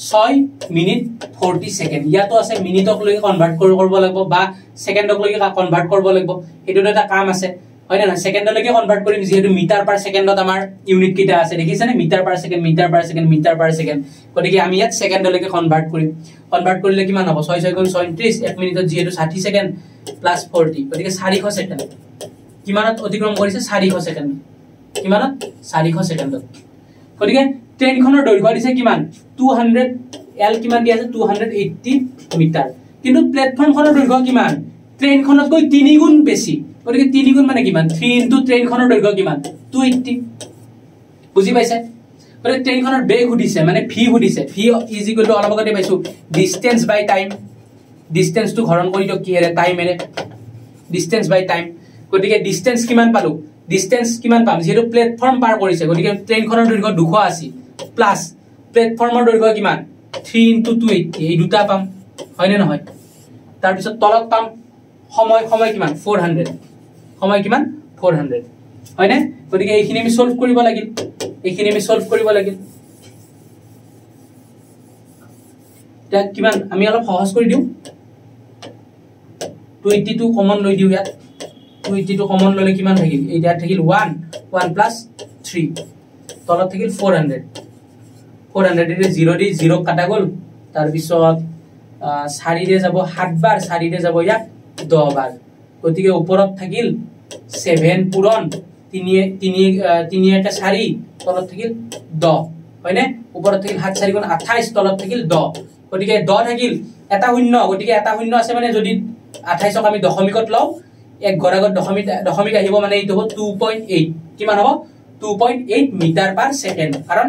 Speaker 1: ছয় মিনিট ফৰ্টি ছেকেণ্ড। ইয়াতো আছে মিনিটক লৈকে কনভাৰ্ট কৰিব লাগিব বা ছেকেণ্ডক লৈকে কনভাৰ্ট কৰিব লাগিব। সেইটোতো এটা কাম আছে। হয় নে নহয়? ছেকেণ্ডলৈকে কনভাৰ্ট কৰিম যিহেতু মিটাৰ পাৰ ছেকেণ্ডত আমাৰ ইউনিট কেইটা আছে। দেখিছেনে metre per second metre per second metre per second গতিকে আমি ইয়াত ছেকেণ্ডলৈকে কনভাৰ্ট কৰিম। কনভাৰ্ট কৰিলে কিমান হ'ব? ছয় ছয় গুণ ছয়ত্ৰিছ এক মিনিটত যিহেতু ষাঠি ছেকেণ্ড প্লাছ ফৰ্টি গতিকে চাৰিশ ছেকেণ্ড কিমানত অতিক্ৰম কৰিছে? চাৰিশ ছেকেণ্ড কিমানত? চাৰিশ ছেকেণ্ডত গতিকে ট্ৰেইনখনৰ দৈৰ্ঘ্য দিছে কিমান? টু হাণ্ড্ৰেড এল কিমান দিয়া আছে? টু হাণ্ড্ৰেড এইটটি মিটাৰ কিন্তু প্লেটফৰ্মখনৰ দৈৰ্ঘ্য কিমান? ট্ৰেইনখনতকৈ তিনিগুণ বেছি। গতিকে তিনিগুণ মানে কিমান? থ্ৰী ইণ্টু ট্ৰেইনখনৰ দৈৰ্ঘ্য কিমান? টু এইটটি বুজি পাইছে? গতিকে ট্ৰেইনখনৰ বেগ সুধিছে মানে ফি সুধিছে। ফি ইজি কৰিলোঁ অলপ আগতে পাইছোঁ। ডিষ্টেঞ্চ বাই টাইম ডিষ্টেঞ্চটো হৰণ কৰি দিয়ক কিহেৰে টাইমেৰে ডিষ্টেঞ্চ বাই টাইম গতিকে ডিষ্টেঞ্চ কিমান পালো? ডিষ্টেঞ্চ কিমান পাম? যিহেতু প্লেটফৰ্ম পাৰ কৰিছে গতিকে ট্ৰেইনখনৰ দৈৰ্ঘ্য দুশ আশী। প্লাছ প্লেটফৰ্মৰ দৈৰ্ঘ্য কিমান? থ্ৰী ইণ্টু টু এইটি এই দুটা পাম। হয়নে নহয়? তাৰপিছত তলত পাম। সময় সময় কিমান? ফ'ৰ হাণ্ড্ৰেড সময় কিমান? ফ'ৰ হাণ্ড্ৰেড হয়নে? গতিকে এইখিনি আমি চল্ভ কৰিব লাগিল। এইখিনি আমি চল্ভ কৰিব লাগিল। কিমান? আমি অলপ সহজ কৰি দিওঁ। টুৱেণ্টি টু কমন লৈ দিওঁ ইয়াত। টুৱেণ্টি টু কমন ল'লে কিমান থাকিল? ইয়াত থাকিল ওৱান ওৱান প্লাছ থ্ৰী তলত থাকিল ফ'ৰ হাণ্ড্ৰেড ফ'ৰ হাণ্ড্ৰেড এতিয়া জিৰ' দি জিৰ' কাটা গ'ল। তাৰপিছত চাৰিৰে যাব সাতবাৰ চাৰিৰে যাব ইয়াত দহবাৰ গতিকে ওপৰত থাকিল ছেভেন পূৰণ তিনি তিনি তিনি একে চাৰি তলত থাকিল দহ হয়নে? ওপৰত থাকিল সাত চাৰি গুণ আঠাইছ তলত থাকিল দহ গতিকে দহ থাকিল এটা শূন্য গতিকে এটা শূন্য আছে মানে যদি আঠাইছক আমি দশমিকত লওঁ এক ঘৰ আগত দশমিক দশমিক আহিব মানে এইটো হ'ব টু পইণ্ট এইট কিমান হ'ব? Two point eight metre per second. কাৰণ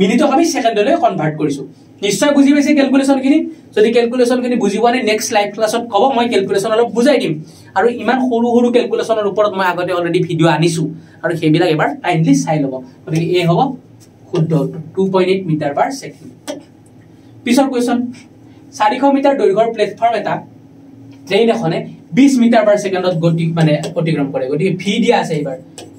Speaker 1: মিনিটক আমি ছেকেণ্ডলৈ কনভাৰ্ট কৰিছোঁ। নিশ্চয় বুজি পাইছে কেলকুলেশ্যনখিনি যদি কেলকুলেশ্যনখিনি বুজি পোৱা নাই নেক্সট লাইভ ক্লাছত ক'ব মই কেলকুলেশ্যন অলপ বুজাই দিম। আৰু ইমান সৰু সৰু কেলকুলেশ্যনৰ ওপৰত মই আগতে অলৰেডি ভিডিঅ' আনিছোঁ। আৰু সেইবিলাক এবাৰ কাইণ্ডলি চাই ল'ব। গতিকে এই হ'ব শুদ্ধ two point eight metre per second পিছৰ কুৱেশ্যন চাৰিশ মিটাৰ দৈৰ্ঘ্যৰ প্লেটফৰ্ম এটা ট্ৰেইন এখনে বিশ মিটাৰ পাৰ ছেকেণ্ডত গতি মানে অতিক্ৰম কৰে। গতিকে ভি দিয়া আছে এইবাৰ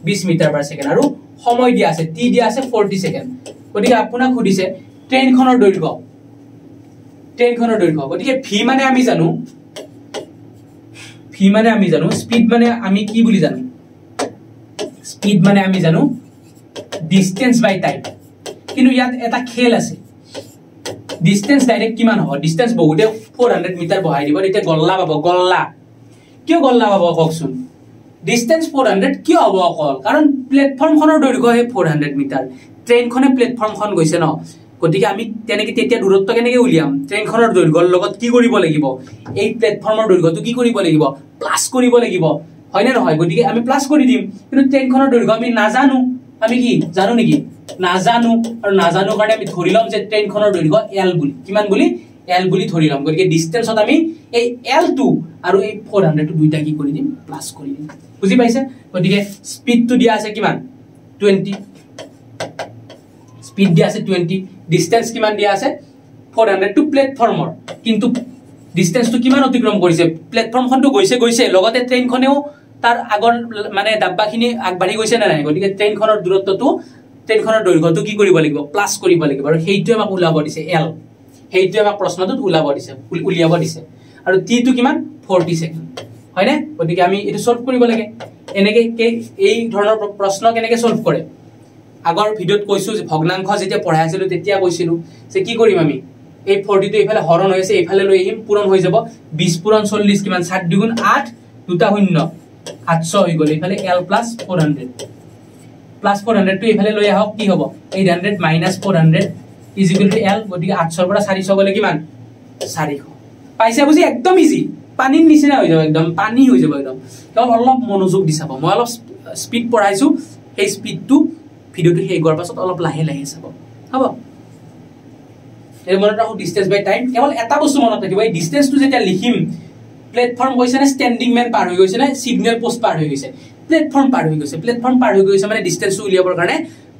Speaker 1: বিশ মিটাৰ পাৰ ছেকেণ্ড আৰু সময় দিয়া আছে টি দিয়া আছে ফৰ্টি ছেকেণ্ড গতিকে আপোনাক সুধিছে ট্ৰেইনখনৰ দৈৰ্ঘ্য। ট্ৰেইনখনৰ দৈৰ্ঘ্য। গতিকে ভি মানে আমি জানো ভি মানে আমি জানো? স্পীড মানে আমি কি বুলি জানো? স্পীড মানে আমি জানো ডিষ্টেঞ্চ বাই টাইম কিন্তু ইয়াত এটা খেল আছে। ডিষ্টেঞ্চ ডাইৰেক্ট কিমান হ'ব? ডিষ্টেঞ্চ বহুতে ফ'ৰ হাণ্ড্ৰেড মিটাৰ বহাই দিব তেতিয়া গল্লা পাব গল্লা। কিয় গল্লা পাব কওকচোন? ডিষ্টেঞ্চ ফ'ৰ হাণ্ড্ৰেড কিয় হ'ব অকল? কাৰণ প্লেটফৰ্মখনৰ দৈৰ্ঘ্য সেই ফ'ৰ হাণ্ড্ৰেড মিটাৰ ট্ৰেইনখনে প্লেটফৰ্মখন গৈছে ন? গতিকে আমি তেনেকে তেতিয়া দূৰত্ব কেনেকে উলিয়াম? ট্ৰেইনখনৰ দৈৰ্ঘ্যৰ লগত কি কৰিব লাগিব? এই প্লেটফৰ্মৰ দৈৰ্ঘ্যটো কি কৰিব লাগিব? প্লাছ কৰিব লাগিব। হয়নে নহয়? গতিকে আমি প্লাছ কৰি দিম। কিন্তু ট্ৰেইনখনৰ দৈৰ্ঘ্য আমি নাজানো। আমি কি? জানো নেকি? নাজানো। আৰু নাজানো কাৰণে আমি ধৰি ল'ম যে ট্ৰেইনখনৰ দৈৰ্ঘ্য এল বুলি। কিমান বুলি? এল বুলি ধৰি ল'ম। গতিকে ডিষ্টেঞ্চত আমি এই এল টু আৰু এই ফ'ৰ হাণ্ড্ৰেডটো দুইটা কি কৰি দিম? প্লাছ কৰি দিম। বুজি পাইছে? গতিকে স্পীডটো দিয়া আছে কিমান? টুৱেণ্টি স্পীড দিয়া আছে টুৱেণ্টি ডিষ্টেঞ্চ কিমান দিয়া আছে? ফ'ৰ হাণ্ড্ৰেড টু প্লেটফৰ্মৰ কিন্তু ডিষ্টেঞ্চটো কিমান অতিক্ৰম কৰিছে? প্লেটফৰ্মখনটো গৈছে গৈছে। লগতে ট্ৰেইনখনেও তাৰ আগৰ মানে ডাব্বাখিনি আগবাঢ়ি গৈছে নে নাই? গতিকে ট্ৰেইনখনৰ দূৰত্বটো ট্ৰেইনখনৰ দৈৰ্ঘ্যটো কি কৰিব লাগিব? প্লাছ কৰিব লাগিব। আৰু সেইটোৱে আমাক ওলাব দিছে এল সেইটোৱে আমাক প্ৰশ্নটোত ওলাব দিছে উলিয়াব দিছে। আৰু টিটো কিমান? ফৰ্টি ছেকেণ্ড হয়নে? গতিকে আমি এইটো চল্ভ কৰিব লাগে। এনেকে এই ধৰণৰ প্ৰশ্ন কেনেকে চল্ভ কৰে? আগৰ ভিডিঅ'ত কৈছোঁ যে ভগ্নাংশ যেতিয়া পঢ়াই আছিলোঁ তেতিয়া কৈছিলোঁ যে কি কৰিম আমি? এই ফৰ্টিটো এইফালে হৰণ হৈ আছে এইফালে লৈ আহিম পূৰণ হৈ যাব। বিছ পূৰণ চল্লিছ কিমান? সাত দুগুণ আঠ দুটা শূন্য। আঠশ হৈ গ'ল এইফালে L plus four hundred plus four হাণ্ড্ৰেডটো এইফালে লৈ আহক কি হ'ব? Eight hundred minus four hundred equal to L গতিকে আঠশৰ পৰা চাৰিশ গ'লে কিমান? চাৰিশ। পাইছে বুজি? একদম ইজি পানীৰ নিচিনা হৈ যাব একদম পানী হৈ যাব একদম। কেৱল অলপ মনোযোগ দি চাব। মই অলপ স্পীড পঢ়াইছোঁ। সেই স্পীডটো ভিডিঅ'টো শেষ হোৱাৰ পাছত অলপ লাহে লাহে চাব। হ'ব। মনত ৰাখোঁ ডিষ্টেঞ্চ বাই টাইম কেৱল এটা বস্তু মনত ৰাখিব এই ডিষ্টেঞ্চটো যেতিয়া লিখিম প্লেটফৰ্ম গৈছে নে ষ্টেণ্ডিং মেন পাৰ হৈ গৈছে নে চিগনেল পোষ্ট পাৰ হৈ গৈছে? প্লেটফৰ্ম পাৰ হৈ গৈছে। প্লেটফৰ্ম পাৰ হৈ গৈছে মানে ডিষ্টেঞ্চটো উলিয়াবৰ কাৰণে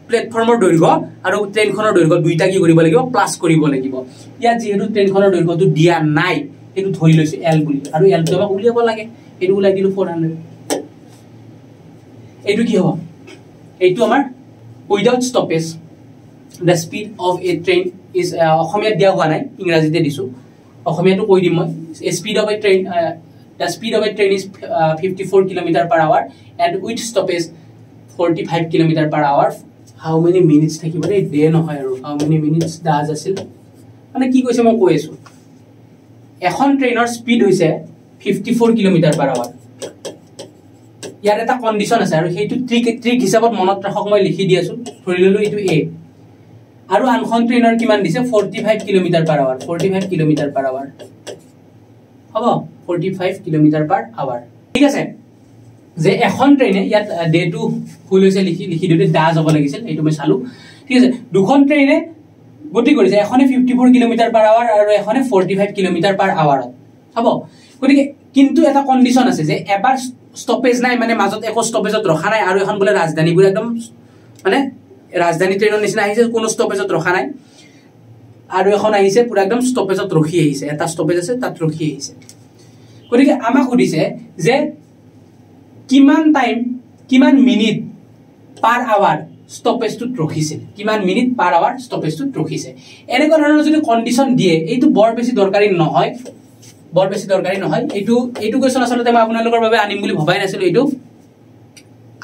Speaker 1: প্লেটফৰ্মৰ দৈৰ্ঘ্য আৰু ট্ৰেইনখনৰ দৈৰ্ঘ্য দুইটা কি কৰিব লাগিব? প্লাছ কৰিব লাগিব। ইয়াত যিহেতু ট্ৰেইনখনৰ দৈৰ্ঘ্যটো দিয়া নাই সেইটো ধৰি লৈছো এল বুলি। আৰু এলটো আমাক উলিয়াব লাগে। সেইটো ওলাই দিলো ফ'ৰ হাণ্ড্ৰেড এইটো কি হ'ব? এইটো আমাৰ without stoppage the speed of a train is অসমীয়াত দিয়া হোৱা নাই ইংৰাজীতে দিছোঁ। অসমীয়াটো কৈ দিম মই। Speed of a train the speed of a train is fifty four kilometre per hour and with stoppage forty five kilometre per hour how many minutes থাকিব দেই? ডে নহয় আৰু। হাউ মেনি মিনিটছ ডাজ আছিল? মানে কি কৈছে মই কৈ আছোঁ। এখন ট্ৰেইনৰ স্পীড হৈছে fifty four kilometre per hour ইয়াত এটা কণ্ডিশ্যন আছে আৰু সেইটো ট্ৰিক ট্ৰিক হিচাপত মনত ৰাখক মই লিখি দি আছোঁ। ধৰি ল'লোঁ এইটো এ আৰু আনখন ট্ৰেইনৰ কিমান দিছে? Forty five kilometre per hour forty five kilometre per hour হ'ব forty five kilometre per hour ঠিক আছে। যে এখন ট্ৰেইনে ইয়াত ডেটো ভুল হৈছে লিখি লিখি দিওঁতে দা যাব লাগিছিল সেইটো মই চালোঁ। ঠিক আছে দুখন ট্ৰেইনে গতি কৰিছে এখনে fifty four kilometre per hour আৰু এখনে ফৰ্টি ফাইভ কিলোমিটাৰ পাৰ আৱাৰত হ'ব। গতিকে কিন্তু এটা কণ্ডিশ্যন আছে যে এবাৰ ষ্টপেজ নাই মানে মাজত একো ষ্টপেজত ৰখা নাই আৰু এখন বোলে ৰাজধানীবোৰ একদম মানে ৰাজধানী ট্ৰেইনৰ নিচিনা আহিছে কোনো ষ্টপেজত ৰখা নাই। আৰু এখন আহিছে পুৰা একদম ষ্টপেজত ৰখি আহিছে এটা ষ্টপেজ আছে তাত ৰখি আহিছে। গতিকে আমাক সুধিছে যে কিমান টাইম কিমান মিনিট পাৰ আৱাৰ ষ্টপেজটোত ৰখিছিল? কিমান মিনিট পাৰ আৱাৰ ষ্টপেজটোত ৰখিছে? এনেকুৱা ধৰণৰ যদি কণ্ডিশ্যন দিয়ে এইটো বৰ বেছি দৰকাৰী নহয়। বৰ বেছি দৰকাৰী নহয়। এইটো এইটো কুৱেশ্যন আচলতে মই আপোনালোকৰ বাবে আনিম বুলি ভবাই নাছিলোঁ এইটো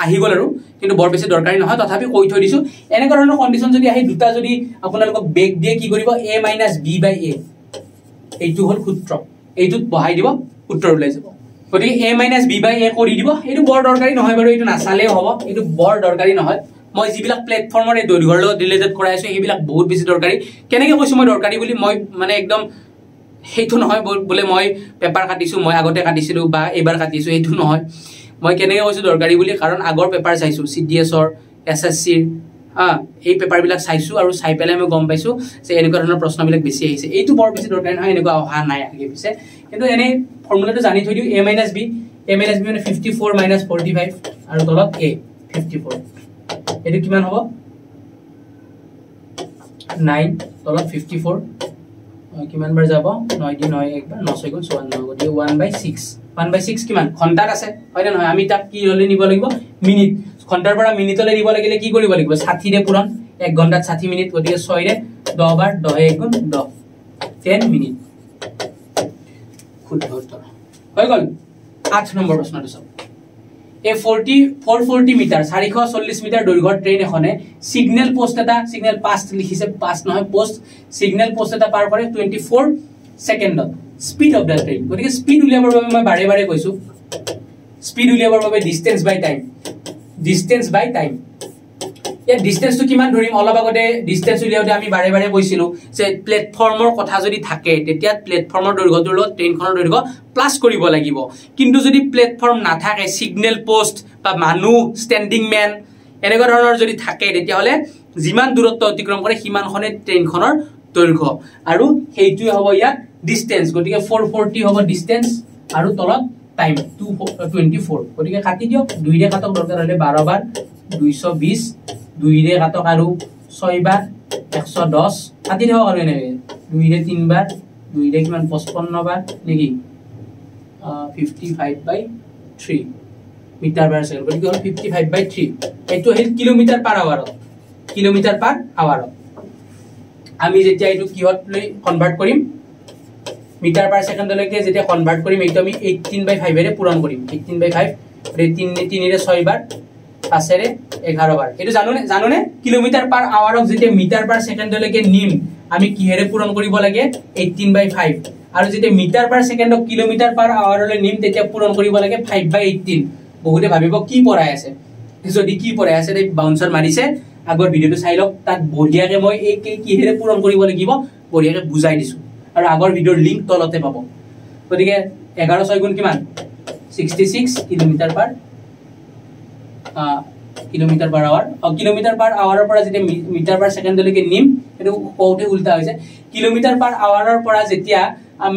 Speaker 1: আহি গ'ল আৰু কিন্তু বৰ বেছি দৰকাৰী নহয় তথাপি কৈ থৈ দিছোঁ। এনেকুৱা ধৰণৰ কণ্ডিশ্যন যদি আহি দুটা যদি আপোনালোকক বেগ দিয়ে কি কৰিব? এ মাইনাছ বি বাই এ এইটো হ'ল সূত্ৰ। এইটোত বহাই দিব উত্তৰ ওলাই যাব। গতিকে এ মাইনাছ বি বাই এ কৰি দিব। এইটো বৰ দৰকাৰী নহয় বাৰু এইটো নাচালেও হ'ব। এইটো বৰ দৰকাৰী নহয়। মই যিবিলাক প্লেটফৰ্মৰ এই দৈৰ্ঘ্যৰ লগত ৰিলেটেড কৰাই আছোঁ সেইবিলাক বহুত বেছি দৰকাৰী। কেনেকৈ কৈছোঁ মই দৰকাৰী বুলি? মই মানে একদম সেইটো নহয় বোলে মই পেপাৰ কাটিছোঁ মই আগতে কাটিছিলোঁ বা এইবাৰ কাটিছোঁ সেইটো নহয়। মই কেনেকৈ কৈছোঁ দৰকাৰী বুলি? কাৰণ আগৰ পেপাৰ চাইছোঁ চি ডি এছৰ এছ এছ চিৰ হা এই পেপাৰবিলাক চাইছোঁ আৰু চাই পেলাই মই গম পাইছোঁ যে এনেকুৱা ধৰণৰ প্ৰশ্নবিলাক বেছি আহিছে। এইটো বৰ বেছি দৰকাৰী নহয় এনেকুৱা অহা নাই আগে পিছে। কিন্তু এনেই ফৰ্মুলাটো জানি থৈ দিওঁ A minus B A minus B মানে fifty four minus forty five আৰু তলত এ ফিফটি ফ'ৰ এইটো কিমান হ'ব? নাইন তলত ফিফটি ফ'ৰ কিমান বাৰ যাব? নয় দি নয় একবাৰ ন ছয় গ'ল চৌৱান ন গতিকে one by six one by six কিমান? ঘণ্টাত আছে হয়নে নহয়? আমি তাক হ'লে নিব লাগিব? মিনিট। ঘণ্টাৰ পৰা মিনিটলৈ নিব লাগিলে কি কৰিব লাগিব? ষাঠিৰে পূৰণ এক ঘণ্টাত ষাঠি মিনিট গতিকে ছয়ৰে দহ বাৰ দহে এক গুণ দহ। Ten minute. শুদ্ধ উত্তৰ। হৈ গ'ল। আঠ নম্বৰ প্ৰশ্নটো চাওক। এই ফৰ্টি ফ'ৰ ফৰ্টি মিটাৰ চাৰিশ চল্লিছ মিটাৰ দৈৰ্ঘ্যৰ ট্ৰেইন এখনে ছিগনেল পষ্ট এটা ছিগনেল পাষ্ট লিখিছে পাষ্ট নহয় পষ্ট ছিগনেল পষ্ট এটা পাৰ কৰে টুৱেণ্টি ফ'ৰ ছেকেণ্ডত স্পীড অফ দ্য ট্ৰেইন গতিকে স্পীড উলিয়াবৰ বাবে মই বাৰে বাৰে কৈছোঁ। স্পীড উলিয়াবৰ বাবে distance by time distance by time ইয়াত ডিষ্টেঞ্চটো কিমান ধৰিম? অলপ আগতে ডিষ্টেঞ্চ উলিয়াওঁতে আমি বাৰে বাৰে কৈছিলোঁ যে প্লেটফৰ্মৰ কথা যদি থাকে তেতিয়া প্লেটফৰ্মৰ দৈৰ্ঘ্যটোৰ লগত ট্ৰেইনখনৰ দৈৰ্ঘ্য প্লাছ কৰিব লাগিব। কিন্তু যদি প্লেটফৰ্ম নাথাকে ছিগনেল পষ্ট বা মানুহ ষ্টেণ্ডিং মেন এনেকুৱা ধৰণৰ যদি থাকে তেতিয়াহ'লে যিমান দূৰত্ব অতিক্ৰম কৰে সিমানখনে ট্ৰেইনখনৰ দৈৰ্ঘ্য। আৰু সেইটোৱে হ'ব ইয়াত ডিষ্টেঞ্চ গতিকে ফ'ৰ ফৰ্টি হ'ব ডিষ্টেঞ্চ আৰু তলত টাইম টু টুৱেণ্টি ফ'ৰ গতিকে কাটি দিয়ক দুইৰে কাটক দৰকাৰ হ'লে বাৰ বাৰ দুইশ বিছ দুইৰে কাটক আৰু ছয়বাৰ এশ দহ কাটি থাকক আৰু এনেকৈ। দুইৰে তিনিবাৰ দুইৰে কিমান পঁচপন্ন বাৰ নেকি? Fifty five by three metre per second গতিকে হ'ল ফিফটি ফাইভ বাই থ্ৰী এইটো আহিল কিলোমিটাৰ পাৰ আৱাৰত কিলোমিটাৰ পাৰ আৱাৰত আমি যেতিয়া এইটো কিহত লৈ কনভাৰ্ট কৰিম? মিটাৰ পাৰ ছেকেণ্ডলৈকে যেতিয়া কনভাৰ্ট কৰিম এইটো আমি এইটিন বাই ফাইভেৰে পূৰণ কৰিম। এইটিন বাই ফাইভ তিনি তিনিৰে ছয়বাৰ। পাঁচেৰে এঘাৰ বাৰ। এইটো জানোনে? জানোনে? কিলোমিটাৰ পাৰ আৱাৰক যেতিয়া মিটাৰ পাৰ ছেকেণ্ডলৈকে নিম আমি কিহেৰে পূৰণ কৰিব লাগে? এইটিন বাই ফাইভ আৰু যেতিয়া মিটাৰ পাৰ ছেকেণ্ডক কিলোমিটাৰ পাৰ আৱাৰলৈ নিম তেতিয়া পূৰণ কৰিব লাগে ফাইভ বাই এইটিন বহুতে ভাবিব কি পঢ়াই আছে? যদি কি পঢ়াই আছে বাউন্সাৰ মাৰিছে। আগৰ ভিডিঅ'টো চাই লওক তাত বঢ়িয়াকে মই এই কিহেৰে পূৰণ কৰিব লাগিব বঢ়িয়াকে বুজাই দিছোঁ। আৰু আগৰ ভিডিঅ'ৰ লিংক তলতে পাব। গতিকে এঘাৰ ছয় গুণ কিমান? Sixty six kilometre per kilometre per hour kilometre per আৱাৰৰ পৰা যেতিয়া মিটাৰ পাৰ ছেকেণ্ডলৈকে নিম সেইটো কওঁতে উল্টা হৈছে। কিলোমিটাৰ পাৰ আৱাৰৰ পৰা যেতিয়া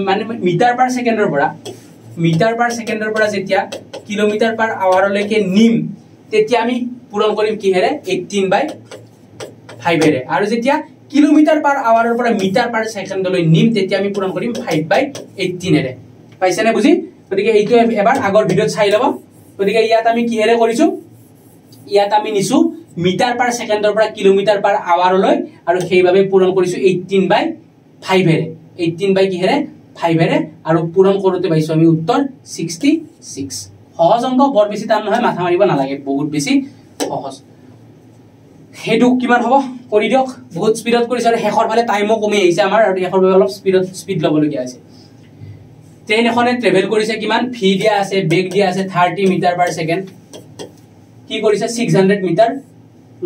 Speaker 1: মানে মিটাৰ পাৰ ছেকেণ্ডৰ পৰা মিটাৰ পাৰ ছেকেণ্ডৰ পৰা যেতিয়া কিলোমিটাৰ পাৰ আৱাৰলৈকে নিম তেতিয়া আমি পূৰণ কৰিম কিহেৰে? এইটিন বাই ফাইভেৰে আৰু যেতিয়া কিলোমিটাৰ পাৰ আৱাৰৰ পৰা মিটাৰ পাৰ ছেকেণ্ডলৈ নিম তেতিয়া আমি পূৰণ কৰিম ফাইভ বাই এইটিনেৰে পাইছেনে বুজি? গতিকে এইটো এবাৰ আগৰ ভিডিঅ'ত চাই ল'ব। গতিকে ইয়াত আমি কিহেৰে কৰিছোঁ? ইয়াত আমি নিছো মিটাৰ পাৰ ছেকেণ্ডৰ পৰা কিলোমিটাৰ পাৰ আৱাৰলৈ আৰু সেইবাবে পূৰণ কৰিছো এইটিন বাই ফাইভেৰে এইটিন বাই কিহেৰে? ফাইভেৰে আৰু পূৰণ কৰোঁতে পাইছো আমি উত্তৰ ছিক্সটি ছিক্স সহজ অংক বৰ বেছি টান নহয় মাথা মাৰিব নালাগে বহুত বেছি সহজ। সেইটো কিমান হ'ব? কৰি দিয়ক। বহুত স্পীডত কৰিছে আৰু শেষৰ ফালে টাইমো কমি আহিছে আমাৰ আৰু শেষৰ বাবে অলপ স্পীডত স্পীড ল'বলগীয়া হৈছে। ট্ৰেইন এখনে ট্ৰেভেল কৰিছে কিমান? ফি দিয়া আছে বেগ দিয়া আছে থাৰ্টি মিটাৰ পাৰ ছেকেণ্ড কি কৰিছে? Six hundred metre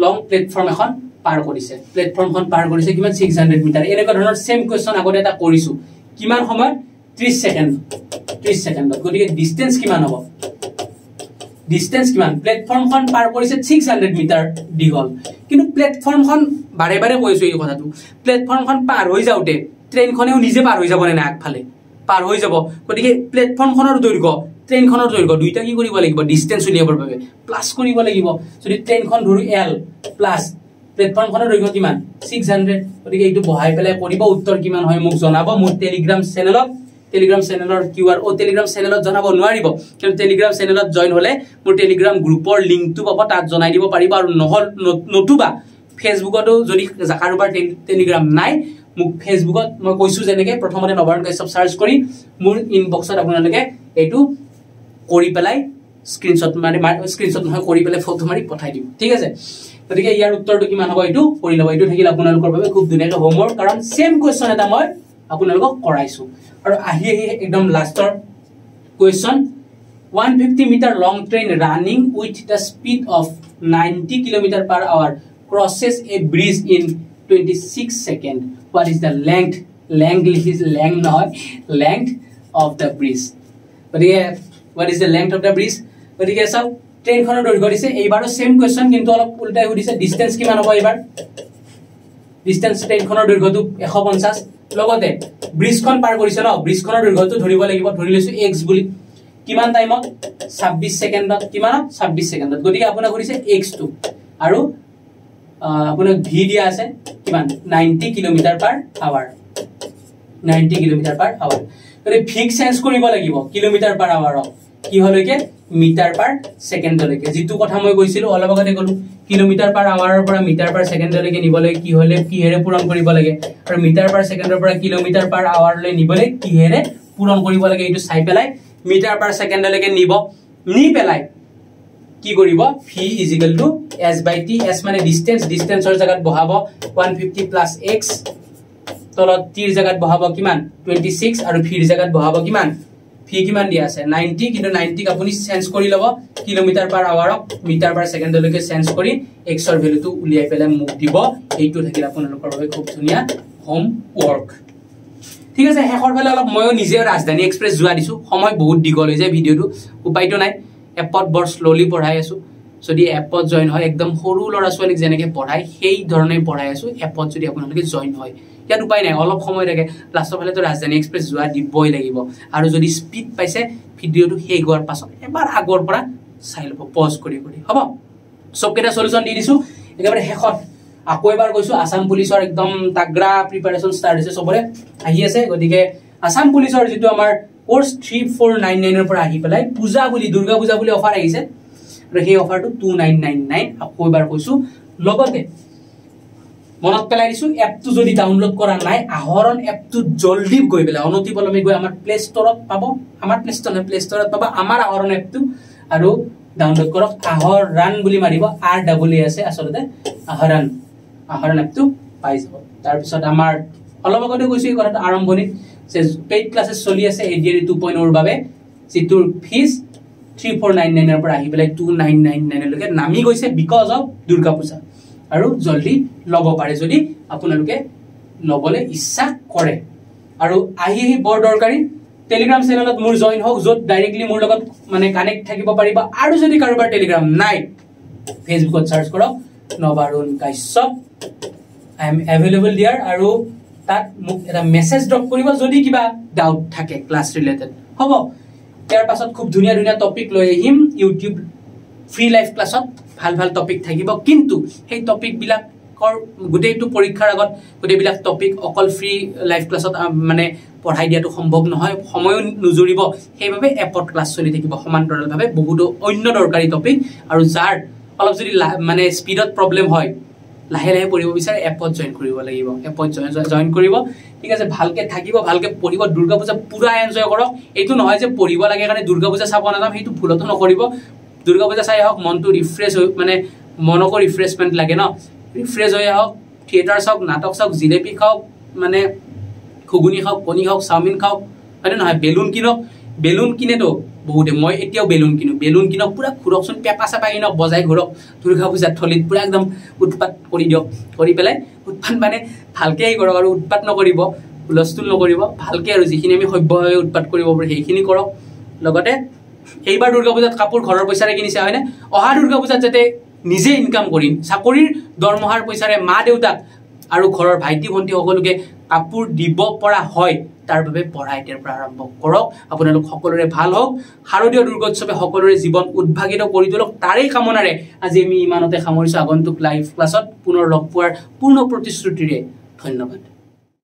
Speaker 1: long platform এখন পাৰ কৰিছে। প্লেটফৰ্মখন পাৰ কৰিছে কিমান? ছিক্স হাণ্ড্ৰেড মিটাৰ এনেকুৱা ধৰণৰ ছেম কুৱেশ্যন আগতে এটা কৰিছোঁ। কিমান সময়ত? ত্ৰিছ ছেকেণ্ড ত্ৰিছ ছেকেণ্ডত গতিকে ডিষ্টেঞ্চ কিমান হ'ব? ডিষ্টেঞ্চ কিমান? প্লেটফৰ্মখন পাৰ কৰিছে ছিক্স হাণ্ড্ৰেড মিটাৰ দীঘল। কিন্তু প্লেটফৰ্মখন বাৰে বাৰে কৈছোঁ এই কথাটো। প্লেটফৰ্মখন পাৰ হৈ যাওঁতে ট্ৰেইনখনেও নিজে পাৰ হৈ যাবনে নাই আগফালে? পাৰ হৈ যাব। গতিকে প্লেটফৰ্মখনৰ দৈৰ্ঘ্য ট্ৰেইনখনৰ দৈৰ্ঘ্য দুইটা কি কৰিব লাগিব? ডিষ্টেঞ্চ উলিয়াবৰ বাবে প্লাছ কৰিব লাগিব। যদি ট্ৰেইনখন ধৰো এল প্লাছ প্লেটফৰ্মখনৰ দৈৰ্ঘ্য কিমান? ছিক্স হাণ্ড্ৰেড গতিকে এইটো বহাই পেলাই কৰিব উত্তৰ কিমান হয় মোক জনাব। মোৰ টেলিগ্ৰাম চেনেলত টেলিগ্ৰাম চেনেলৰ কিউ আৰ অ' টেলিগ্ৰাম চেনেলত জনাব নোৱাৰিব। কিন্তু টেলিগ্ৰাম চেনেলত জইন হ'লে মোৰ টেলিগ্ৰাম গ্ৰুপৰ লিংকটো পাব তাত জনাই দিব পাৰিব। আৰু নহ'ল নতুবা ফেচবুকতো যদি কাৰোবাৰ টেলিগ্ৰাম নাই মোক ফেচবুকত মই কৈছোঁ যেনেকৈ প্ৰথমতে নবাৰণ কাশ্যপ চাৰ্চ কৰি মোৰ ইনবক্সত আপোনালোকে এইটো কৰি পেলাই স্ক্ৰীনশ্বট মাৰি স্ক্ৰীনশ্বট নহয় কৰি পেলাই ফটো মাৰি পঠাই দিম। ঠিক আছে? গতিকে ইয়াৰ উত্তৰটো কিমান হ'ব এইটো? কৰি ল'ব। এইটো থাকিলে আপোনালোকৰ বাবে খুব ধুনীয়াকৈ হোমৱৰ্ক কাৰণ ছেম কুৱেশ্যন এটা মই আপোনালোকক কৰাইছোঁ। আৰু আহি আহি একদম লাষ্টৰ question one fifty metre long train running with the speed of ninety kilometre per hour crosses a bridge in twenty six second what is the length length লিখিছ length নহয় লেংথ অফ দ্য ব্ৰিজ গতিকে what is the length of the bridge গতিকে চাওক ট্ৰেইনখনৰ দৈৰ্ঘ্য দিছে। এইবাৰো same question কিন্তু অলপ উল্টাই সুধিছে ডিষ্টেঞ্চ কিমান হ'ব এইবাৰ? ডিষ্টেঞ্চ ট্ৰেইনখনৰ দৈৰ্ঘ্যটো এশ পঞ্চাছ। লগতে ব্ৰিজখন পাৰ কৰিছে ন? ব্ৰিজখনৰ দৈৰ্ঘ্যটো ধৰিব লাগিব ধৰি লৈছো এক্স বুলি। কিমান টাইমত ছাব্বিছ ছেকেণ্ডত। কিমানত? ছাব্বিছ ছেকেণ্ডত। গতিকে আপোনাক সুধিছে এক্সটো আৰু আপোনাক ভি দিয়া আছে কিমান? Ninety kilometre per hour ninety kilometre per hour গতিকে ভিক চেঞ্জ কৰিব লাগিব কিলোমিটাৰ পাৰ আৱাৰক কিহলৈকে মিটাৰ পাৰ ছেকেণ্ডলৈকে। যিটো কথা মই কৈছিলো অলপ আগতে ক'লো কিলোমিটাৰ পাৰ আৱাৰৰ পৰা মিটাৰ পাৰ ছেকেণ্ডলৈকে নিবলৈ কি হ'লে কিহেৰে পূৰণ কৰিব লাগে? আৰু মিটাৰ পাৰ ছেকেণ্ডৰ পৰা কিলোমিটাৰ পাৰ আৱাৰলৈ নিবলৈ কিহেৰে পূৰণ কৰিব লাগে এইটো চাই পেলাই মিটাৰ পাৰ ছেকেণ্ডলৈকে নিব। নি পেলাই কি কৰিব? V is equal to S by T S মানে ডিষ্টেঞ্চ ডিষ্টেঞ্চৰ জেগাত বহাব। ওৱান ফিফটি প্লাছ এক্স তলত টিৰ জেগাত বহাব কিমান? টুৱেণ্টি ছিক্স আৰু ভিৰ জেগাত বহাব কিমান? ভি কিমান দিয়া আছে? নাইণ্টি কিন্তু নাইণ্টিক আপুনি চেঞ্জ কৰি ল'ব। কিলোমিটাৰ পাৰ আৱাৰক মিটাৰ পাৰ ছেকেণ্ডলৈকে চেঞ্জ কৰি এক্সৰ ভেলুটো উলিয়াই পেলাই মোক দিব। এইটো থাকিলে আপোনালোকৰ বাবে খুব ধুনীয়া হোম ৱৰ্ক ঠিক আছে শেষৰ ফালে অলপ ময়ো নিজে ৰাজধানী এক্সপ্ৰেছ যোৱা দিছোঁ। সময় বহুত দীঘল হৈ যায় ভিডিঅ'টো উপায়টো নাই। এপত বৰ শ্ল'লি পঢ়াই আছোঁ। যদি এপত জইন হয় একদম সৰু ল'ৰা ছোৱালীক যেনেকৈ পঢ়ায় সেই ধৰণে পঢ়াই আছোঁ। এপত যদি আপোনালোকে জইন হয় ইয়াত উপায় নাই অলপ সময় থাকে। লাষ্টৰ ফালেতো ৰাজধানী এক্সপ্ৰেছ যোৱা দিবই লাগিব। আৰু যদি স্পীড পাইছে ভিডিঅ'টো শেষ হোৱাৰ পাছত এবাৰ আগৰ পৰা চাই ল'ব পজ কৰি কৰি। হ'ব? চবকেইটা চলিউশ্যন দি দিছোঁ। একেবাৰে শেষত। আকৌ এবাৰ কৈছোঁ আছাম পুলিচৰ একদম তাগ্ৰা প্ৰিপাৰেশ্যন ষ্টাৰ্ট হৈছে চবৰে আহি আছে। গতিকে আছাম পুলিচৰ যিটো আমাৰ কৰ্চ থ্ৰী ফ'ৰ নাইন নাইনৰ পৰা আহি পেলাই পূজা বুলি দুৰ্গা পূজা বুলি অফাৰ আহিছে। আৰু সেই অফাৰটো টু নাইন নাইন নাইন আকৌ এবাৰ কৈছোঁ। লগতে মনত পেলাই দিছো এপটো যদি ডাউনলোড কৰা নাই আহৰণ এপটো জলদি গৈ পেলাই অনতি পলমে গৈ আমাৰ প্লে ষ্টৰত পাব আমাৰ প্লে ষ্টৰ প্লে ষ্টৰত পাব আমাৰ আহৰণ এপটো আৰু ডাউনলোড কৰক আহৰ ৰাণ বুলি মাৰিব আৰ ডাবল এ আছে আচলতে আহৰণ আহৰণ এপটো পাই যাব। তাৰপিছত আমাৰ অলপ আগতে কৈছো এই কথাটো আৰম্ভণিত যে পেইড ক্লাছেছ চলি আছে A D R E two point অ'ৰ বাবে যিটোৰ ফিজ থ্ৰী ফ'ৰ নাইন নাইনৰ পৰা আহি পেলাই টু নাইন নাইন নাইনলৈকে নামি গৈছে বিকজ অফ দুৰ্গা পূজা। আৰু জলদি ল'ব পাৰে। যদি আপোনালোকে ল'বলৈ ইচ্ছা কৰে। আৰু আহি আহি বৰ দৰকাৰী টেলিগ্ৰাম চেনেলত মোৰ জইন হওক য'ত ডাইৰেক্টলি মোৰ লগত মানে কানেক্ট থাকিব পাৰিব। আৰু যদি কাৰোবাৰ টেলিগ্ৰাম নাই ফেচবুকত চাৰ্চ কৰক Nabarun Kashyap. I am available there আৰু তাত মোক এটা মেছেজ ড্ৰপ কৰিব যদি কিবা ডাউট থাকে ক্লাছ ৰিলেটেড হ'ব। ইয়াৰ পাছত খুব ধুনীয়া ধুনীয়া টপিক লৈ আহিম। ইউটিউব ফ্ৰী লাইফ ক্লাছত ভাল ভাল টপিক থাকিব। কিন্তু সেই টপিকবিলাকৰ গোটেইটো পৰীক্ষাৰ আগত গোটেইবিলাক টপিক অকল ফ্ৰী লাইফ ক্লাছত মানে পঢ়াই দিয়াটো সম্ভৱ নহয় সময়ো নুজুৰিব। সেইবাবে এপত ক্লাছ চলি থাকিব সমান্তৰালভাৱে বহুতো অন্য দৰকাৰী টপিক আৰু যাৰ অলপ যদি মানে স্পীডত প্ৰব্লেম হয় লাহে লাহে পঢ়িব বিচাৰে এপত জইন কৰিব লাগিব। এপত জইন কৰিব। ঠিক আছে ভালকে থাকিব ভালকে পঢ়িব দুৰ্গা পূজা পুৰা এনজয় কৰক। এইটো নহয় যে পঢ়িব লাগে কাৰণে দুৰ্গা পূজা চাব নাযাম সেইটো ভুলতো নকৰিব। দুৰ্গা পূজা চাই আহক মনটো ৰিফ্ৰেছ হৈ মানে মনকো ৰিফ্ৰেছমেণ্ট লাগে ন? ৰিফ্ৰেছ হৈ আহক থিয়েটাৰ চাওক নাটক চাওক জিলেপি খাওক মানে ঘুগুনি খাওক কণী খাওক চাওমিন খাওক হয়নে নহয়? বেলুন কিনক বেলুন কিনেতো বহুতে। মই এতিয়াও বেলুন কিনো। বেলুন কিনক পূৰা ঘূৰকচোন পেপা চেপা কিনক বজাই ঘূৰক। দুৰ্গা পূজাত থলীত পূৰা একদম উৎপাত কৰি দিয়ক। কৰি পেলাই উৎপাত মানে ভালকৈ হেৰি কৰক আৰু উৎপাত নকৰিব হুলস্থুল নকৰিব ভালকৈ আৰু যিখিনি আমি সভ্যভাৱে উৎপাত কৰিব পাৰোঁ সেইখিনি কৰক। লগতে এইবাৰ দুৰ্গা পূজাত কাপোৰ ঘৰৰ পইচাৰে কিনিছে হয়নে? অহা দুৰ্গা পূজাত যাতে নিজে ইনকাম কৰিম চাকৰিৰ দৰমহাৰ পইচাৰে মা দেউতাক আৰু ঘৰৰ ভাইটি ভণ্টি সকলোকে কাপোৰ দিব পৰা হয় তাৰ বাবে পঢ়া এতিয়াৰ পৰা আৰম্ভ কৰক। আপোনালোক সকলোৰে ভাল হওক। শাৰদীয় দুৰ্গোৎসৱে সকলোৰে জীৱন উদ্ভাগিত কৰি তোলক। তাৰেই কামনাৰে আজি আমি ইমানতে সামৰিছোঁ। আগন্তুক লাইভ ক্লাছত পুনৰ লগ পোৱাৰ পূৰ্ণ প্ৰতিশ্ৰুতিৰে ধন্যবাদ।